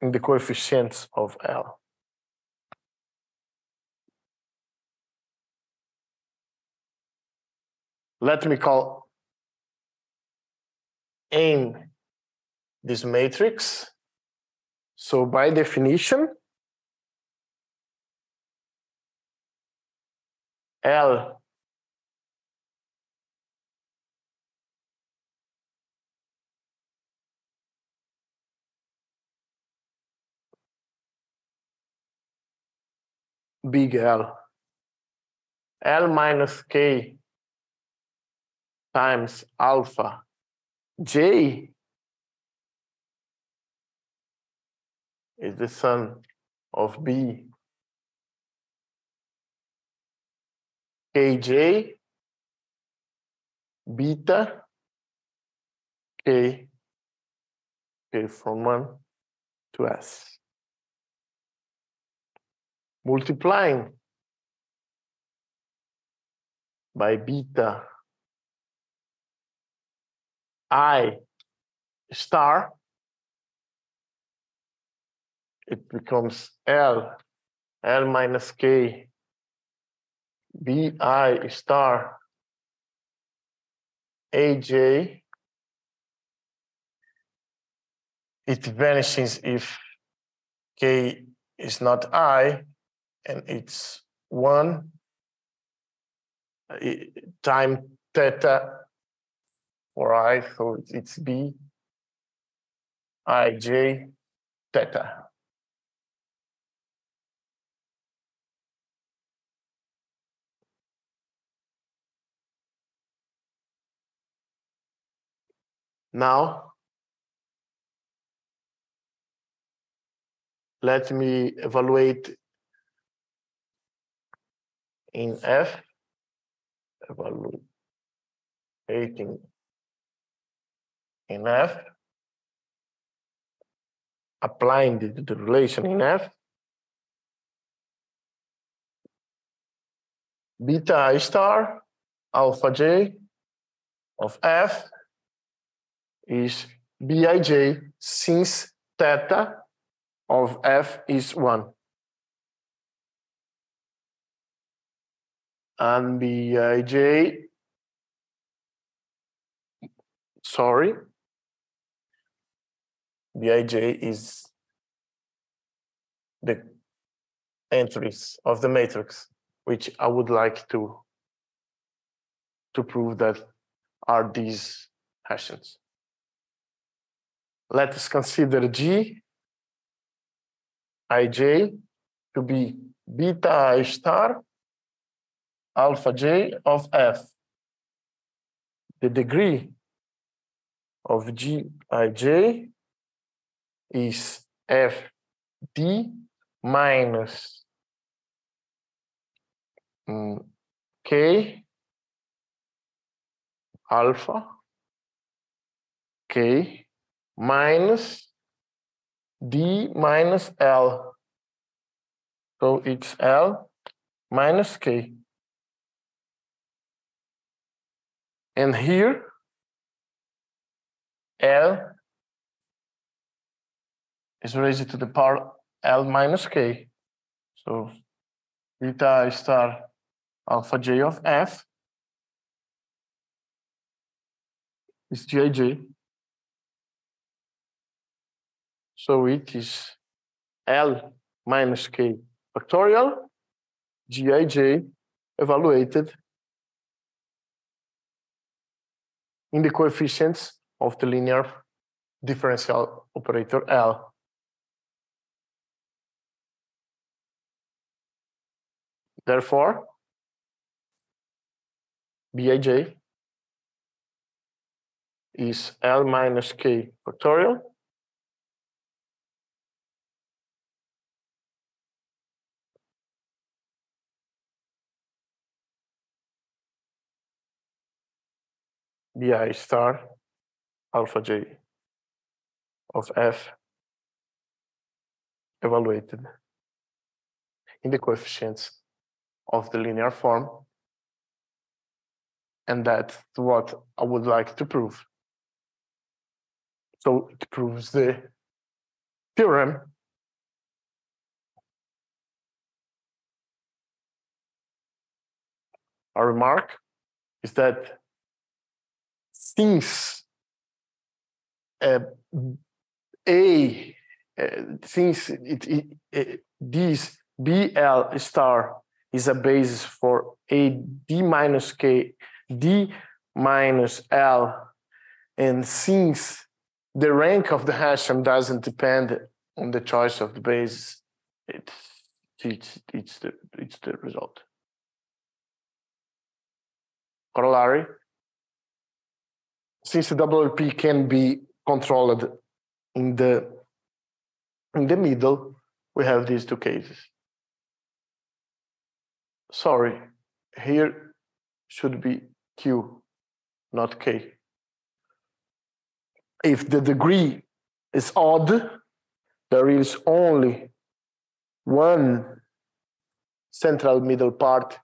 in the coefficients of L. Let me call in this matrix. So by definition, L big L, L minus K times alpha. J is the sum of B. Kj beta K K from 1 to S. Multiplying by beta I star, it becomes L, L minus K, BI star, AJ. It vanishes if K is not I and it's one uh, time theta for i, so it's b i j theta. Now, let me evaluate in F, evaluating in F, applying the, the relation in F, beta i star alpha j of F is bij since theta of F is 1. And bij, sorry, Bij is the entries of the matrix, which I would like to, to prove that are these Hessians. Let us consider G ij to be beta i star alpha j of f. The degree of gij is fd minus mm, k alpha k minus d minus L. So it's L minus K. And here, L is raised to the power L minus K. So beta star alpha j of F is Gij. So it is L minus K factorial Gij evaluated in the coefficients of the linear differential operator L. Therefore, Bij is L minus K factorial bi star alpha j of f evaluated in the coefficients of the linear form. And that's what I would like to prove. So it proves the theorem a remark is that since uh, A, uh, since it, it, it, this BL star is a basis for A D minus K, D minus L, and since the rank of the Hessian doesn't depend on the choice of the basis, it's it's it's the it's the result. Corollary since the WLP can be controlled in the in the middle, we have these two cases. Sorry, here should be Q, not K. If the degree is odd, there is only one central middle part,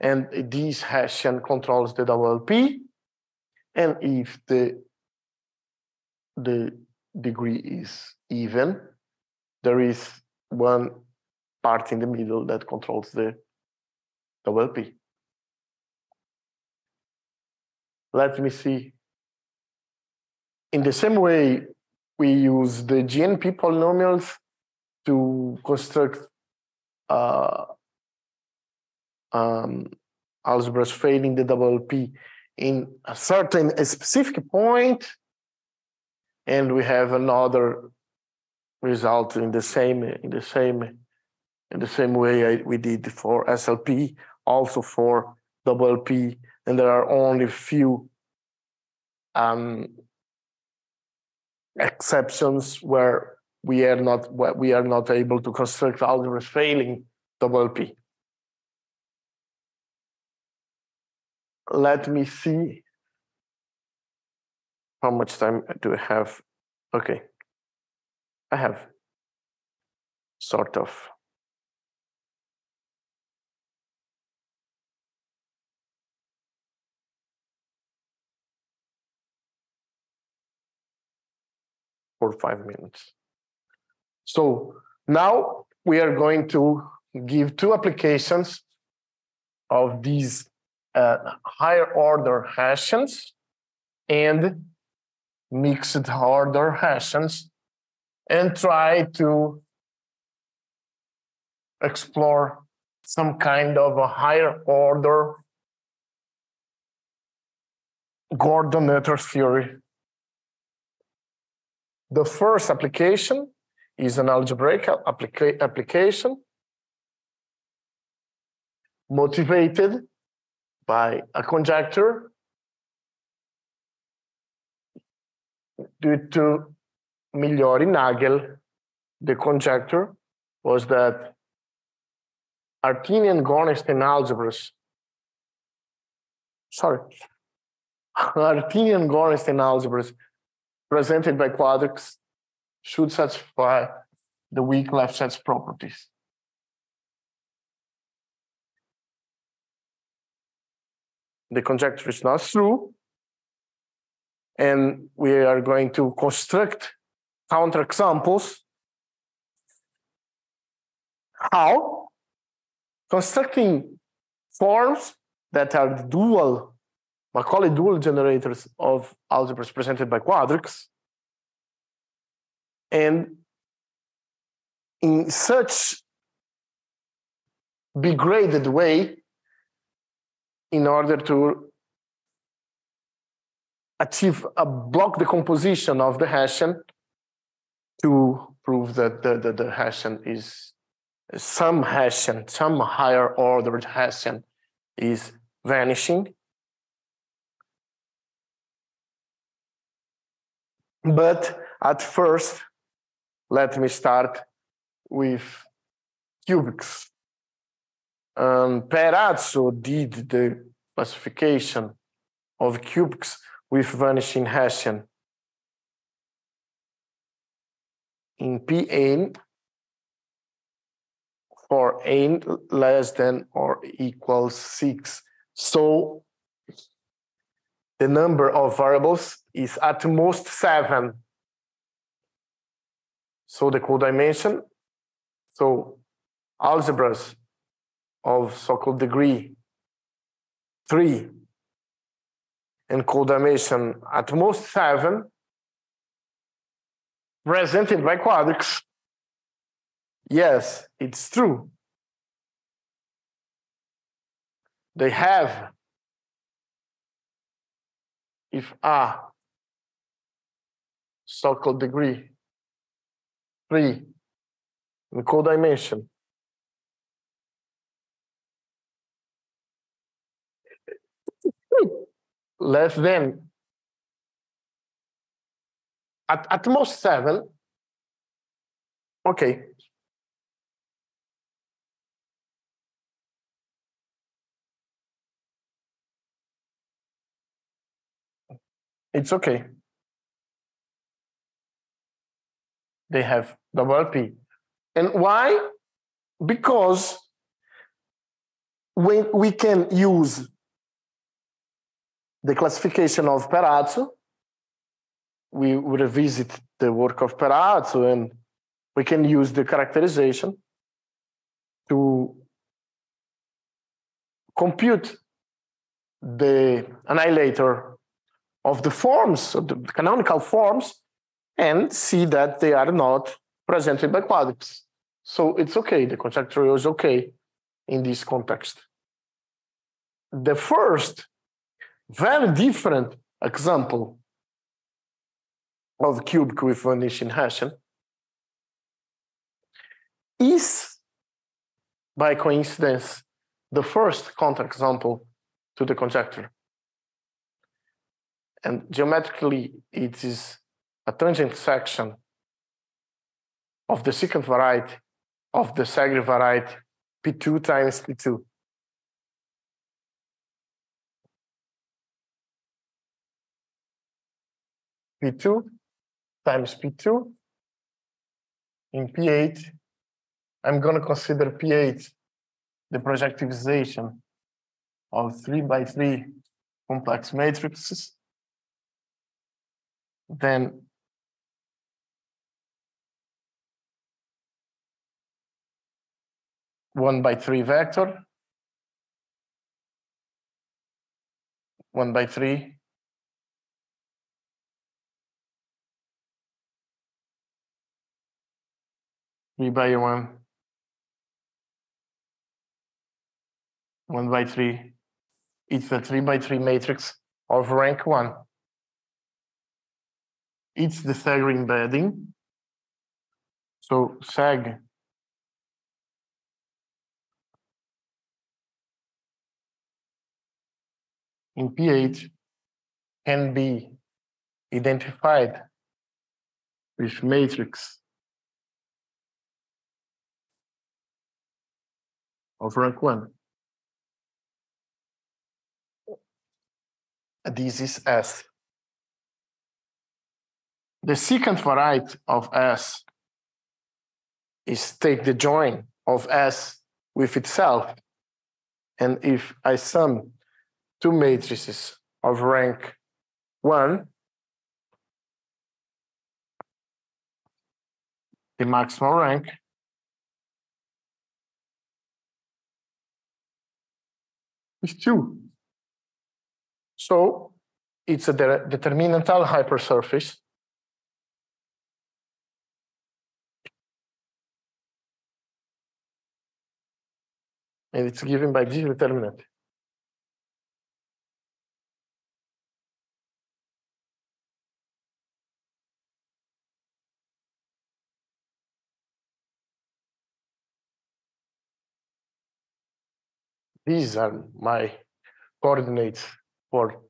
and this Hessian controls the WLP. And if the, the degree is even, there is one part in the middle that controls the WLP. Let me see. In the same way, we use the GNP polynomials to construct uh, um, algebras failing the WLP in a certain a specific point, and we have another result in the same in the same in the same way I, we did for SLP, also for WLP, and there are only few um, exceptions where we are not we are not able to construct algebras failing WLP. Let me see how much time do I have? Okay. I have sort of. For five minutes. So now we are going to give two applications of these uh, higher order Hessians and mixed order Hessians and try to explore some kind of a higher order Gordan-Noether theory. The first application is an algebraic applica application motivated by a conjecture due to Migliore-Nagel. The conjecture was that Artinian-Gorenstein algebras, sorry, Artinian-Gorenstein algebras presented by quadrics should satisfy the weak Lefschetz properties. The conjecture is not true, and we are going to construct counterexamples. How? Constructing forms that are dual, Macaulay dual generators of algebras presented by quadrics. And in such bigraded way, in order to achieve a block decomposition of the Hessian to prove that the, the, the Hessian is some Hessian, some higher ordered Hessian is vanishing. But at first, let me start with cubics. Um, Perazzo did the classification of cubics with vanishing Hessian. In Pn for n less than or equals 6. So the number of variables is at most 7. So the codimension, so algebras of socle degree 3 and codimension at most 7 presented by quadrics. Yes, it's true. They have, if A, socle degree, 3, in codimension, less than at, at most seven. Okay. It's okay. They have double P. And why? Because when we can use the classification of Perazzo. We revisit the work of Perazzo and we can use the characterization to compute the annihilator of the forms, of the canonical forms, and see that they are not presented by quadrics. So it's okay, the conjecture is okay in this context. The first very different example of cube with vanishing Hessian is, by coincidence, the first counterexample to the conjecture. And geometrically, it is a tangent section of the secant variety of the Segre variety P2 times P2. P2 times P2 in P8. I'm going to consider P8 the projectivization of three by three complex matrices. Then one by three vector, one by three three by one one by three. It's a three by three matrix of rank one. It's the Segre embedding. So seg in P8 can be identified with matrix of rank one. This is S. The secant variety of S is take the join of S with itself. And if I sum two matrices of rank one, the maximum rank is two. So it's a de determinantal hypersurface and it's given by this determinant. These are my coordinates for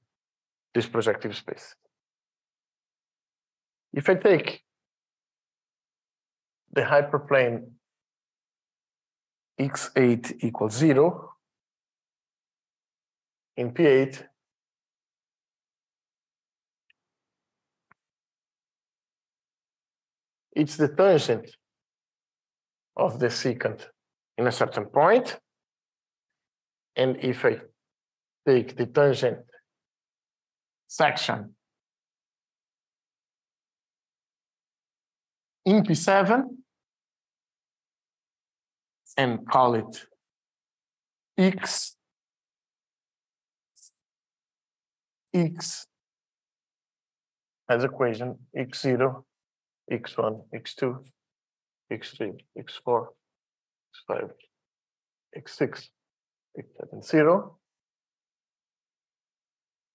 this projective space. If I take the hyperplane x8 equals 0 in P8, it's the tangent of the secant in a certain point. And if I take the tangent section in P7 and call it x x as equation x0 x1 x2 x3 x4 x5 x6 x7 0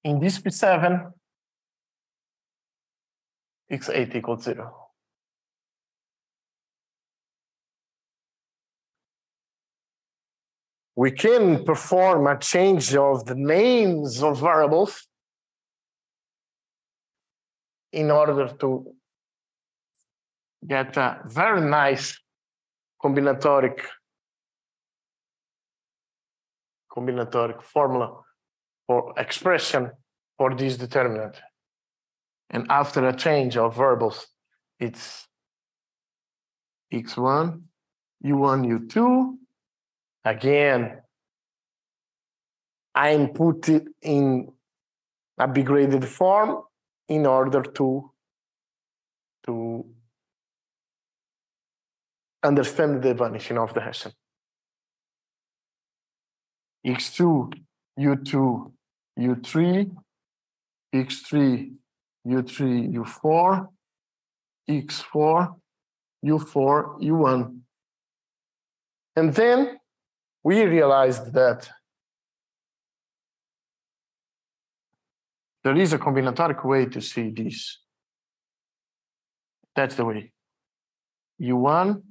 in this P7, x8 equals 0. We can perform a change of the names of variables in order to get a very nice combinatoric combinatoric formula or expression for this determinant. And after a change of variables, it's x1, u1, u2. Again, I input it in a bigraded form in order to, to understand the vanishing of the Hessian. X2, u2, U3, X3, U3, U4, X4, U4, U1. And then we realized that there is a combinatoric way to see this. That's the way. U1,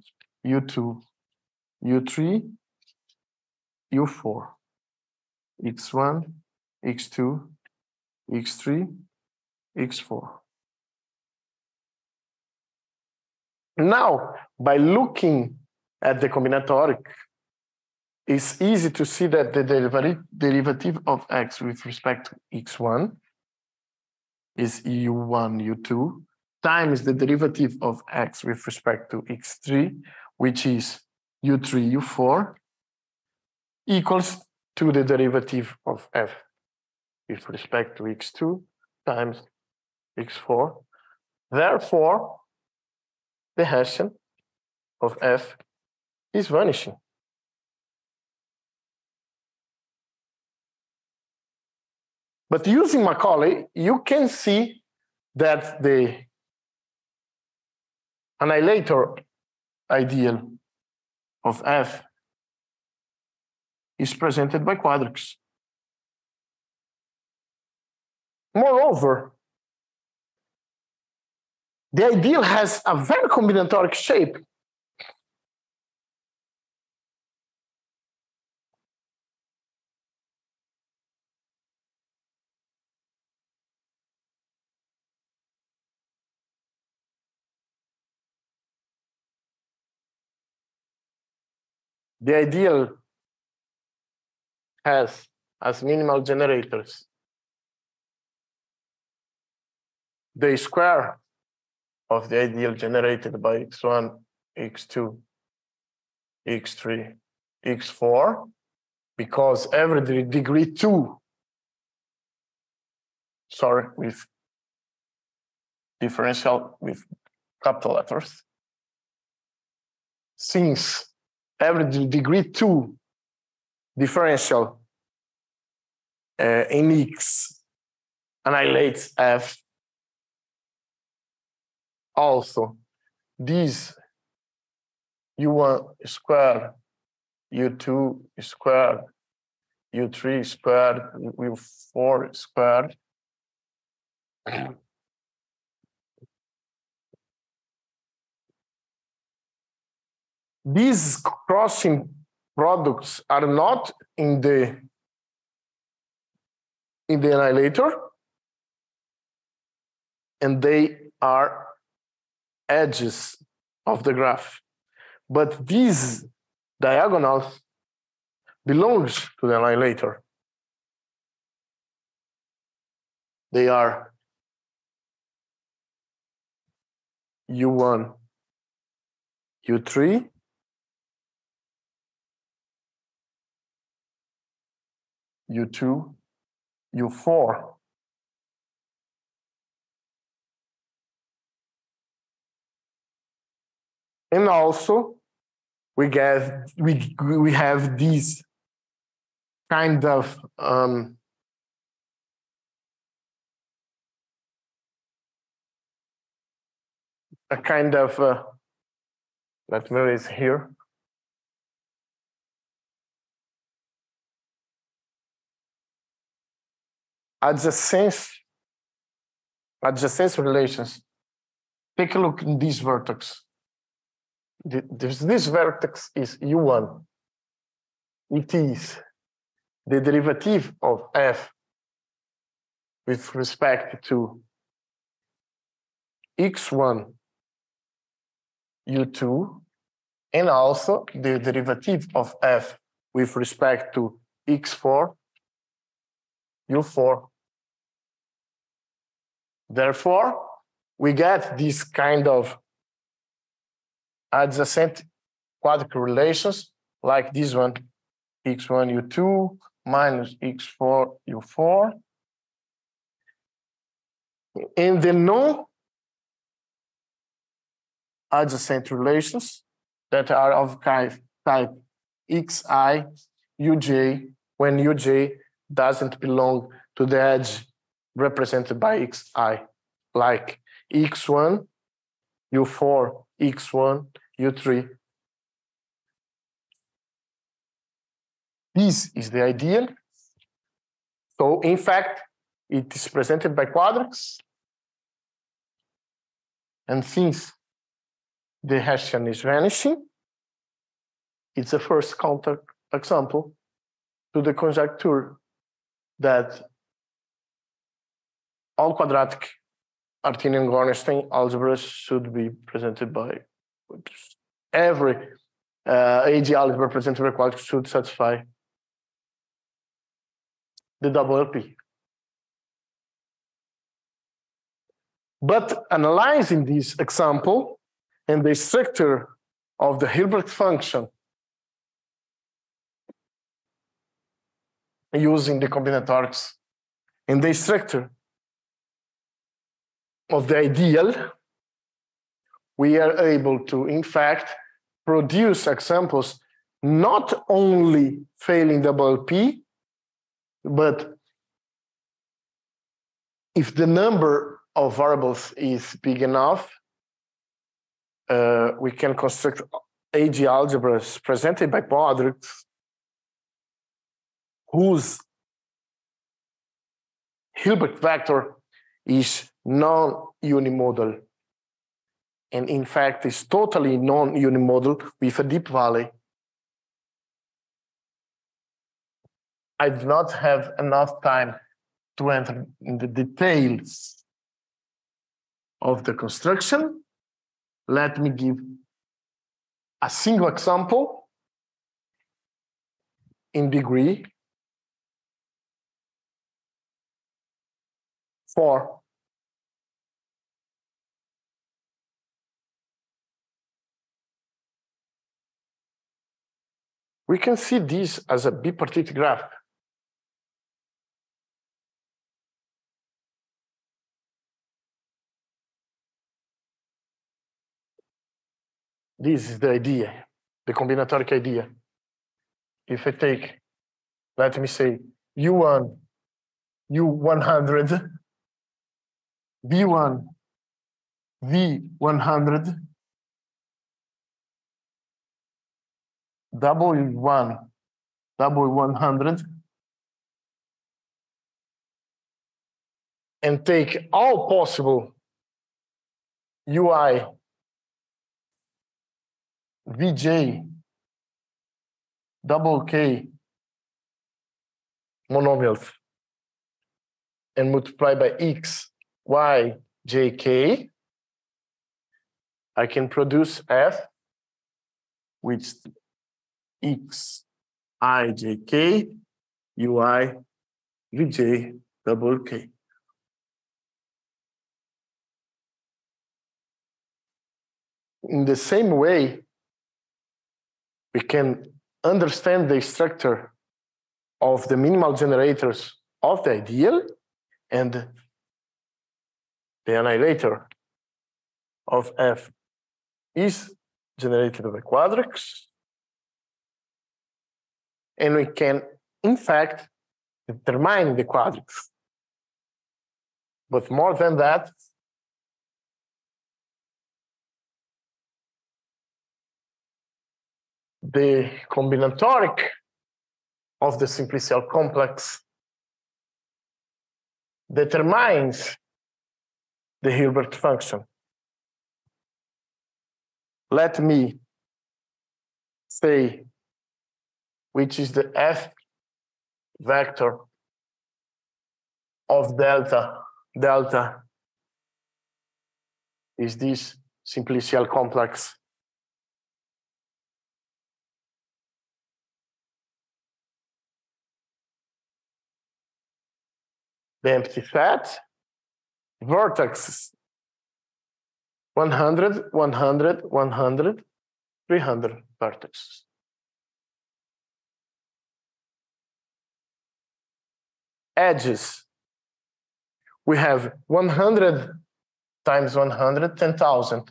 U2, U3, U4, X1, x2, x3, x4. Now, by looking at the combinatoric, it's easy to see that the derivative of x with respect to x1 is u1, u2, times the derivative of x with respect to x3, which is u3, u4, equals to the derivative of f with respect to x2 times x4. Therefore, the Hessian of f is vanishing. But using Macaulay, you can see that the annihilator ideal of f is presented by quadrics. Moreover, the ideal has a very combinatoric shape. The ideal has as minimal generators. The square of the ideal generated by x1, x2, x3, x4, because every degree 2, sorry, with differential with capital letters, since every degree 2 differential uh, in x annihilates f also. This u1 squared u2 squared u3 squared u4 squared. These crossing products are not in the in the annihilator and they are edges of the graph. But these diagonals belongs to the annihilator. They are U1, U3, U2, U4. And also, we get we we have these kind of um, a kind of uh, let me raise here. Adjacent adjacent relations. Take a look in this vertex this, this vertex is u1. It is the derivative of f with respect to x1 u2 and also the derivative of f with respect to x4 u4 therefore we get this kind of adjacent quadratic relations like this one, x1 u2 minus x4 u4. In the non-adjacent relations that are of type, type xi uj when uj doesn't belong to the edge represented by xi, like x1 u4 x1, u3. This is the ideal. So in fact, it is presented by quadrics. And since the Hessian is vanishing, it's the first counter example to the conjecture that all quadratic Artinian Gorenstein algebras should be presented by every uh, AG algebra presented by quadratic should satisfy the double LP. But analyzing this example and the structure of the Hilbert function using the combinatorics and the structure of the ideal, we are able to, in fact, produce examples not only failing double P, but if the number of variables is big enough, uh, we can construct AG algebras presented by quadrics whose Hilbert vector is non-unimodal. And in fact, is totally non-unimodal with a deep valley. I do not have enough time to enter in the details of the construction. Let me give a single example in degree for we can see this as a bipartite graph. This is the idea, the combinatoric idea. If I take, let me say, U1, U100, V1, V100, W1, W100, and take all possible UI Vj double k monomials and multiply by x, y, j, k, I can produce f, which x, i, j, k, ui, vj, double k. In the same way, we can understand the structure of the minimal generators of the ideal and the annihilator of F is generated by quadrics. And we can, in fact, determine the quadrics. But more than that, the combinatoric of the simplicial complex determines the Hilbert function. Let me say which is the F vector of delta. Delta is this simplicial complex the empty set, vertex 100, 100, 100, 300 vertices. Edges, we have 100 times 100, 10,000.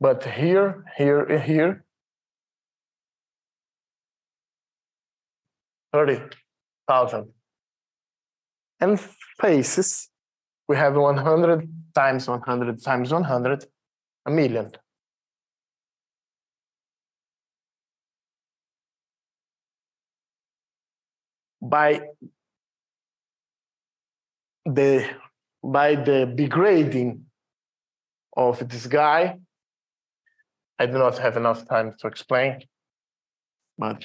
But here, here, here, 30,000. And faces, we have 100 times 100 times 100, a million. By the by the degrading of this guy, I do not have enough time to explain, but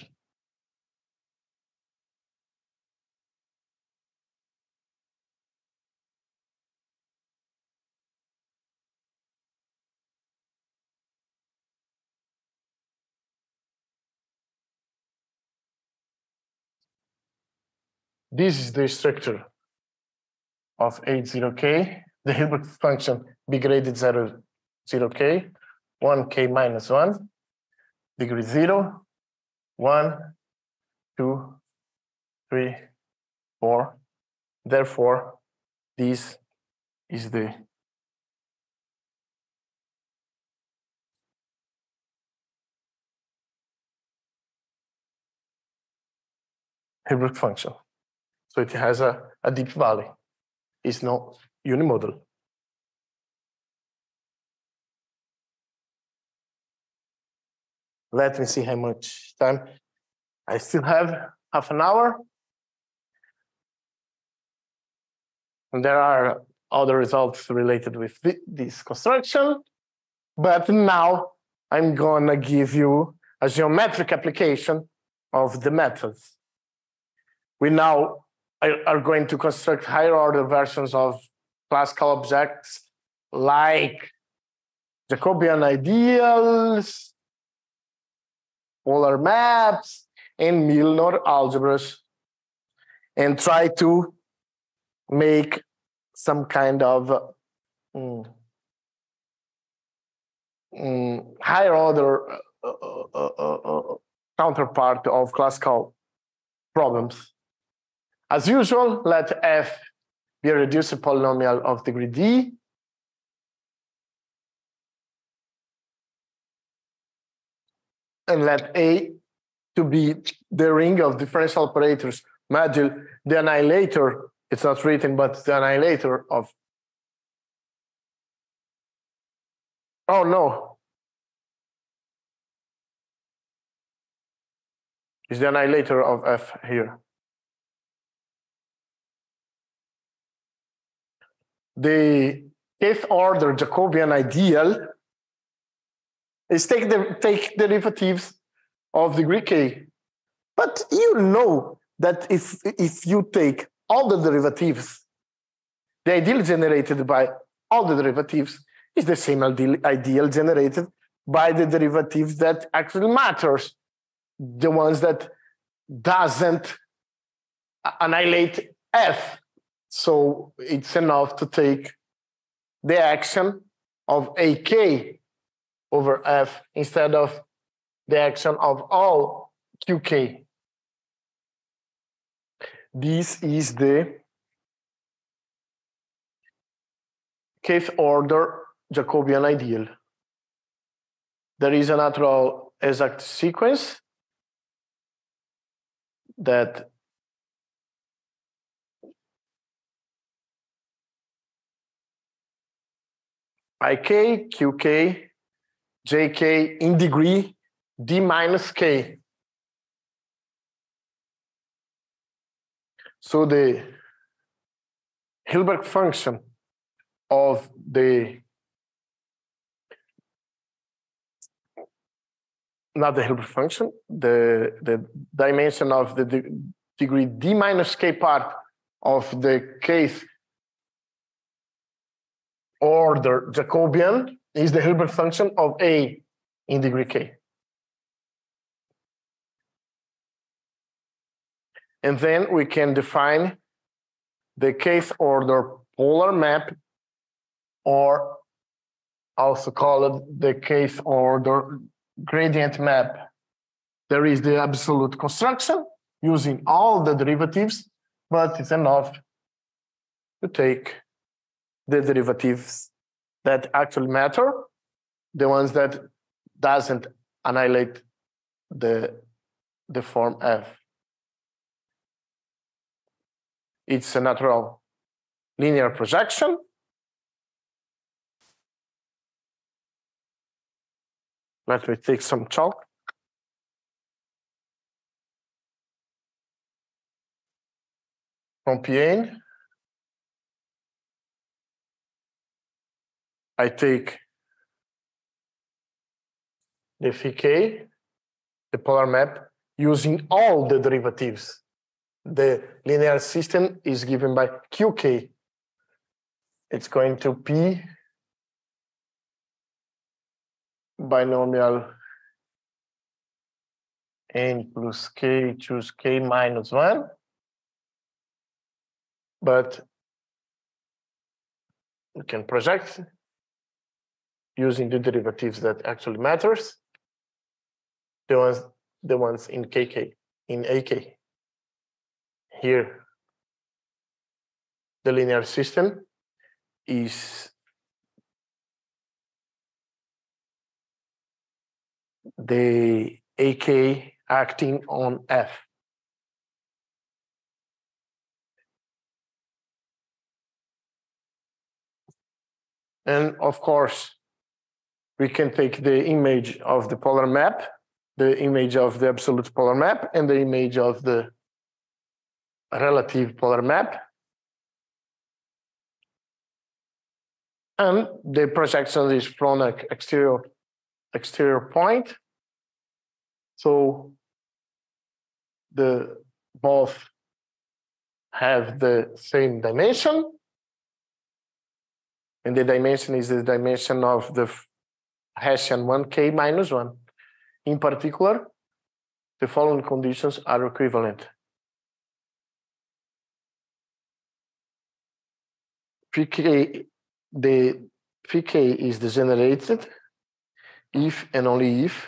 This is the structure of H0k, the Hilbert function degraded 0, 0k, 1k minus 1, degree 0, 1, 2, 3, 4. Therefore, this is the Hilbert function. So it has a, a deep valley is not unimodal. Let me see how much time I still have, half an hour. And there are other results related with this construction. But now I'm gonna give you a geometric application of the methods. We now are going to construct higher order versions of classical objects like Jacobian ideals, polar maps, and Milnor algebras, and try to make some kind of mm, mm, higher order uh, uh, uh, uh, uh counterpart of classical problems. As usual, let f be a reducible polynomial of degree d. And let A to be the ring of differential operators modulo the annihilator. It's not written, but the annihilator of. Oh no. Is the annihilator of F here. The eighth order Jacobian ideal is take the take derivatives of the Greek k. But you know that if if you take all the derivatives, the ideal generated by all the derivatives is the same ideal, ideal generated by the derivatives that actually matters, the ones that doesn't annihilate f so it's enough to take the action of AK over F instead of the action of all QK. This is the kth order Jacobian ideal. There is a natural exact sequence that ik, qk, jk in degree d minus k. So the Hilbert function of the not the Hilbert function, the, the dimension of the degree d minus k part of the case order Jacobian is the Hilbert function of A in degree K. And then we can define the kth order polar map or also called the kth order gradient map. There is the absolute construction using all the derivatives, but it's enough to take the derivatives that actually matter, the ones that doesn't annihilate the, the form f. It's a natural linear projection. Let me take some chalk. From Compiègne. I take the phi the polar map, using all the derivatives. The linear system is given by qk. It's going to p binomial n plus k choose k minus 1. But we can project using the derivatives that actually matters, the ones the ones in KK, in AK. Here, the linear system is the AK acting on F. And of course, we can take the image of the polar map, the image of the absolute polar map, and the image of the relative polar map. And the projection is from an exterior exterior point. So the both have the same dimension. And the dimension is the dimension of the Hessian 1k minus 1. In particular, the following conditions are equivalent. pk, the pk is degenerated if and only if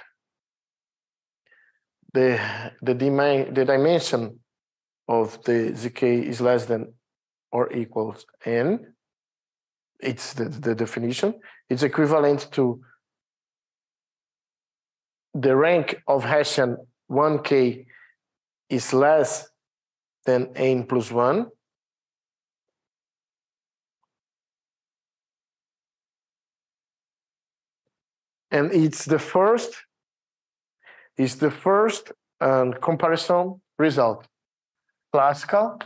the the, the dimension of the zk is less than or equals n. It's the, the definition. It's equivalent to the rank of Hessian 1k is less than n plus 1 and it's the first is the first um, comparison result. Classical.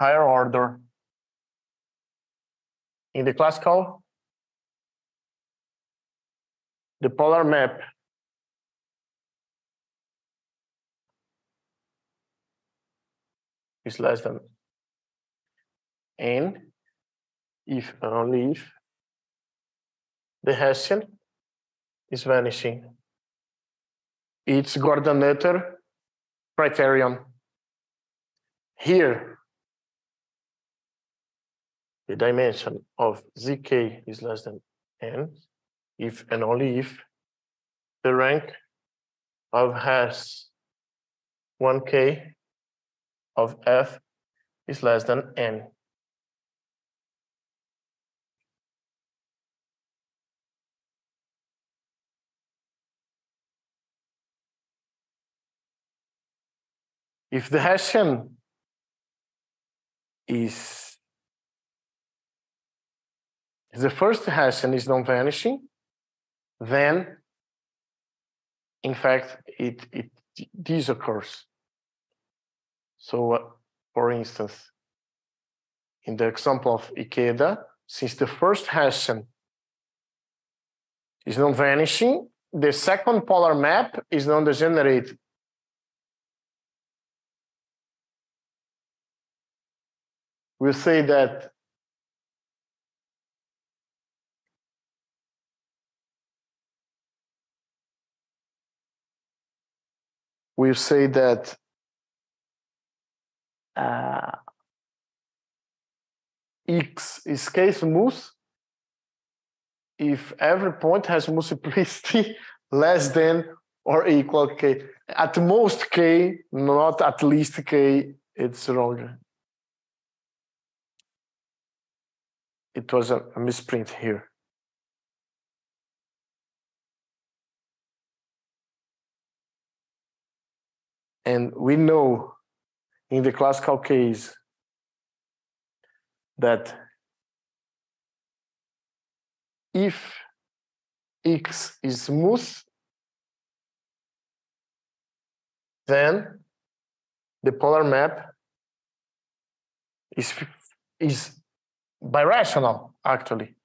Higher order in the classical the polar map is less than n if and only if the Hessian is vanishing. It's Gordan-Noether criterion. Here, the dimension of zk is less than n if and only if the rank of has 1k of f is less than n. If the Hessian is the first Hessian is non-vanishing, then in fact it, it this occurs. So, uh, for instance, in the example of Ikeda, since the first Hessian is non-vanishing, the second polar map is non-degenerate. We'll say that we'll say that uh, x is k smooth if every point has multiplicity less than or equal k. At most k, not at least k, it's wrong. It was a, a misprint here. And we know in the classical case that if x is smooth, then the polar map is, is birational, actually.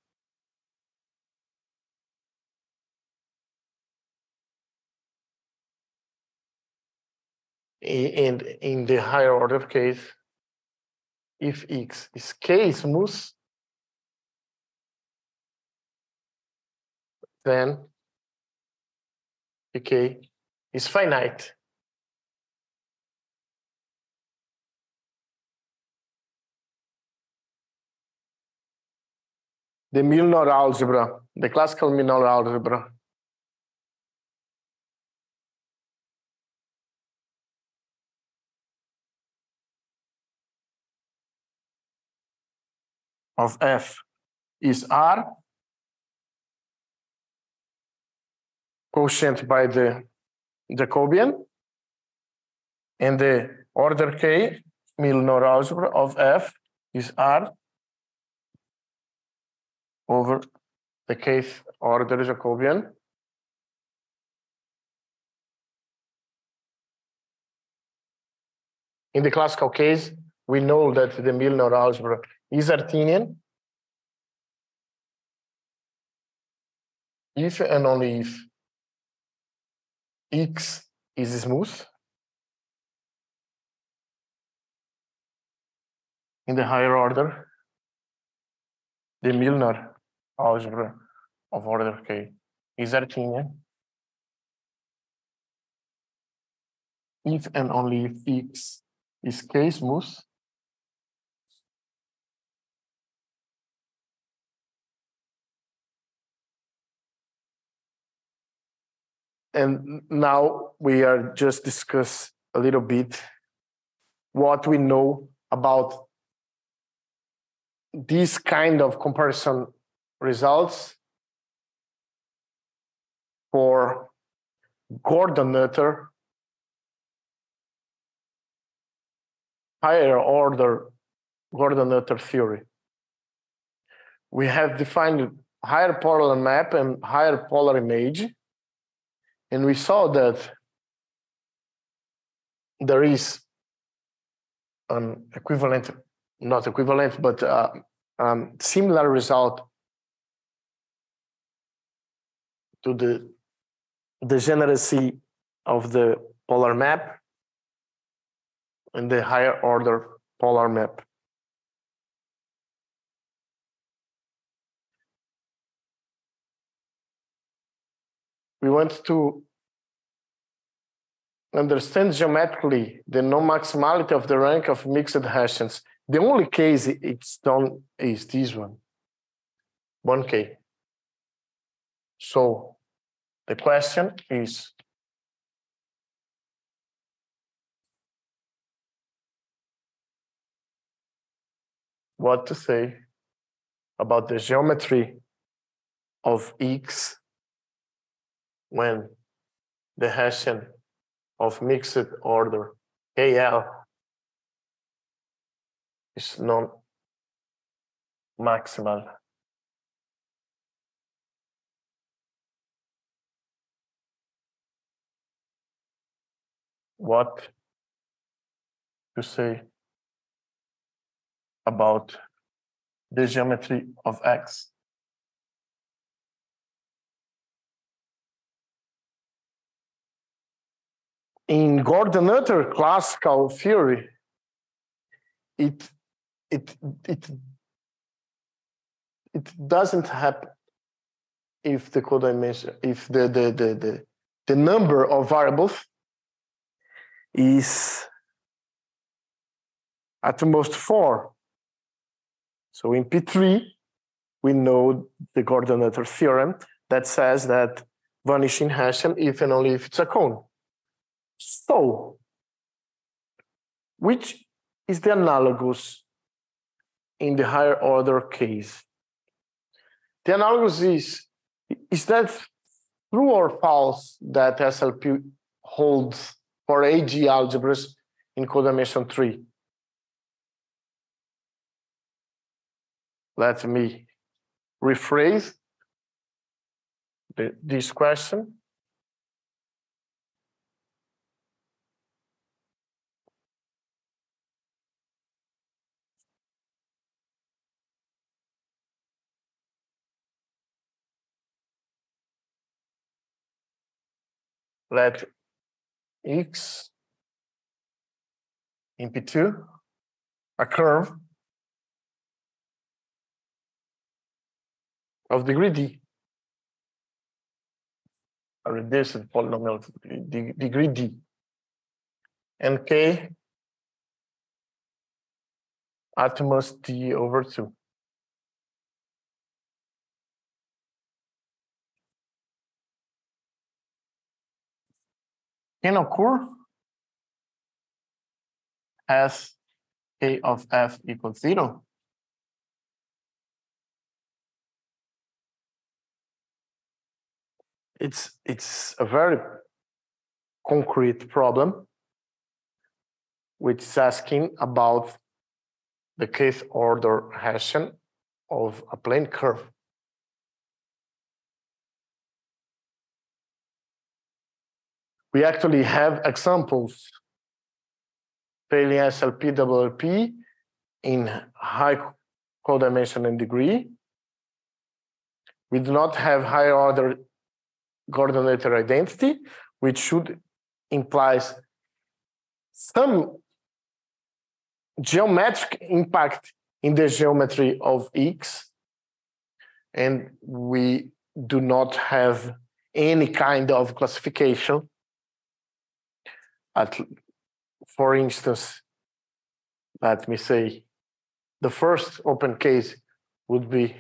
And in the higher order case, if x is k smooth, then k is finite. The Milnor algebra, the classical Milnor algebra of F is R, quotient by the Jacobian, and the order K, Milnor algebra of F is R over the kth order Jacobian. In the classical case, we know that the Milnor algebra is Artinian if and only if x is smooth in the higher order, the Milnor algebra of order k is Artinian if and only if x is k smooth and now we are just discuss a little bit what we know about this kind of comparison results for Gordan-Noether higher order Gordan-Noether theory. We have defined higher polar map and higher polar image and we saw that there is an equivalent, not equivalent, but uh, um, similar result to the degeneracy of the polar map and the higher order polar map. We want to understand geometrically the non-maximality of the rank of mixed Hessians. The only case it's done is this one, 1K. So the question is, what to say about the geometry of X when the Hessian of mixed order KL is non-maximal. What to say about the geometry of X? In Gordan-Noether classical theory, it it it it doesn't happen if the codimension if the the the the, the number of variables is at most four. So in P3, we know the Gordan-Noether theorem that says that vanishing Hessian if and only if it's a cone. So, which is the analogous in the higher order case? The analogous is is that true or false that SLP holds for AG algebras in codimension 3? Let me rephrase the, this question. Let x in P2 a curve of degree d, a reduced polynomial of degree, d, and k at most d over 2. Can occur as k of f equals zero. It's, it's a very concrete problem which is asking about the kth order Hessian of a plane curve. We actually have examples failing SLP, WLP in high codimension and degree. We do not have higher order Gordan-Noether identity, which should implies some geometric impact in the geometry of X. And we do not have any kind of classification. At, for instance, let me say, the first open case would be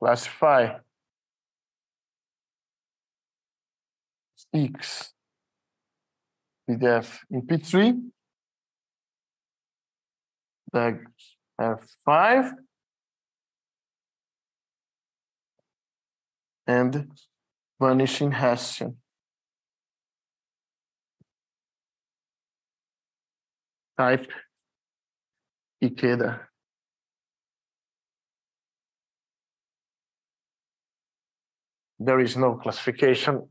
classify X PDF in P3, the F5, and vanishing Hessian. Type Ikeda. There is no classification,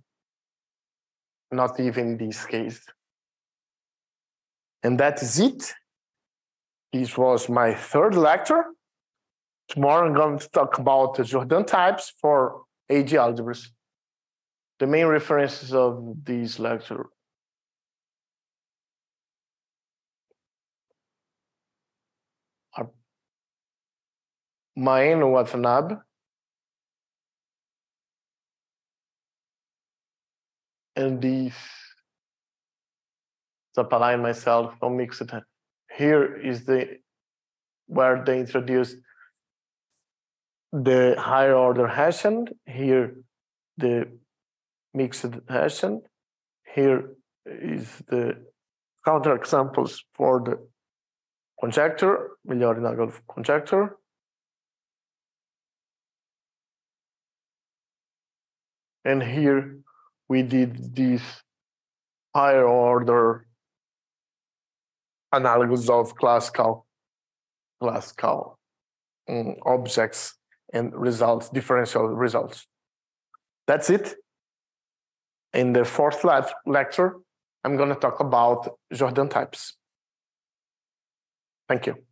not even in this case. And that is it. This was my third lecture. Tomorrow I'm going to talk about the Jordan types for AG algebras. The main references of this lecture are Maeno Watanabe, and these Zappalà and myself don't mix it. Here is the where they introduce the higher order Hessian, here the mixed Hessian, here is the counterexamples for the conjecture, Migliore-Nagel conjecture. And here we did this higher order analogous of classical classical um, objects and results, differential results. That's it. In the fourth lecture, I'm going to talk about Jordan types. Thank you.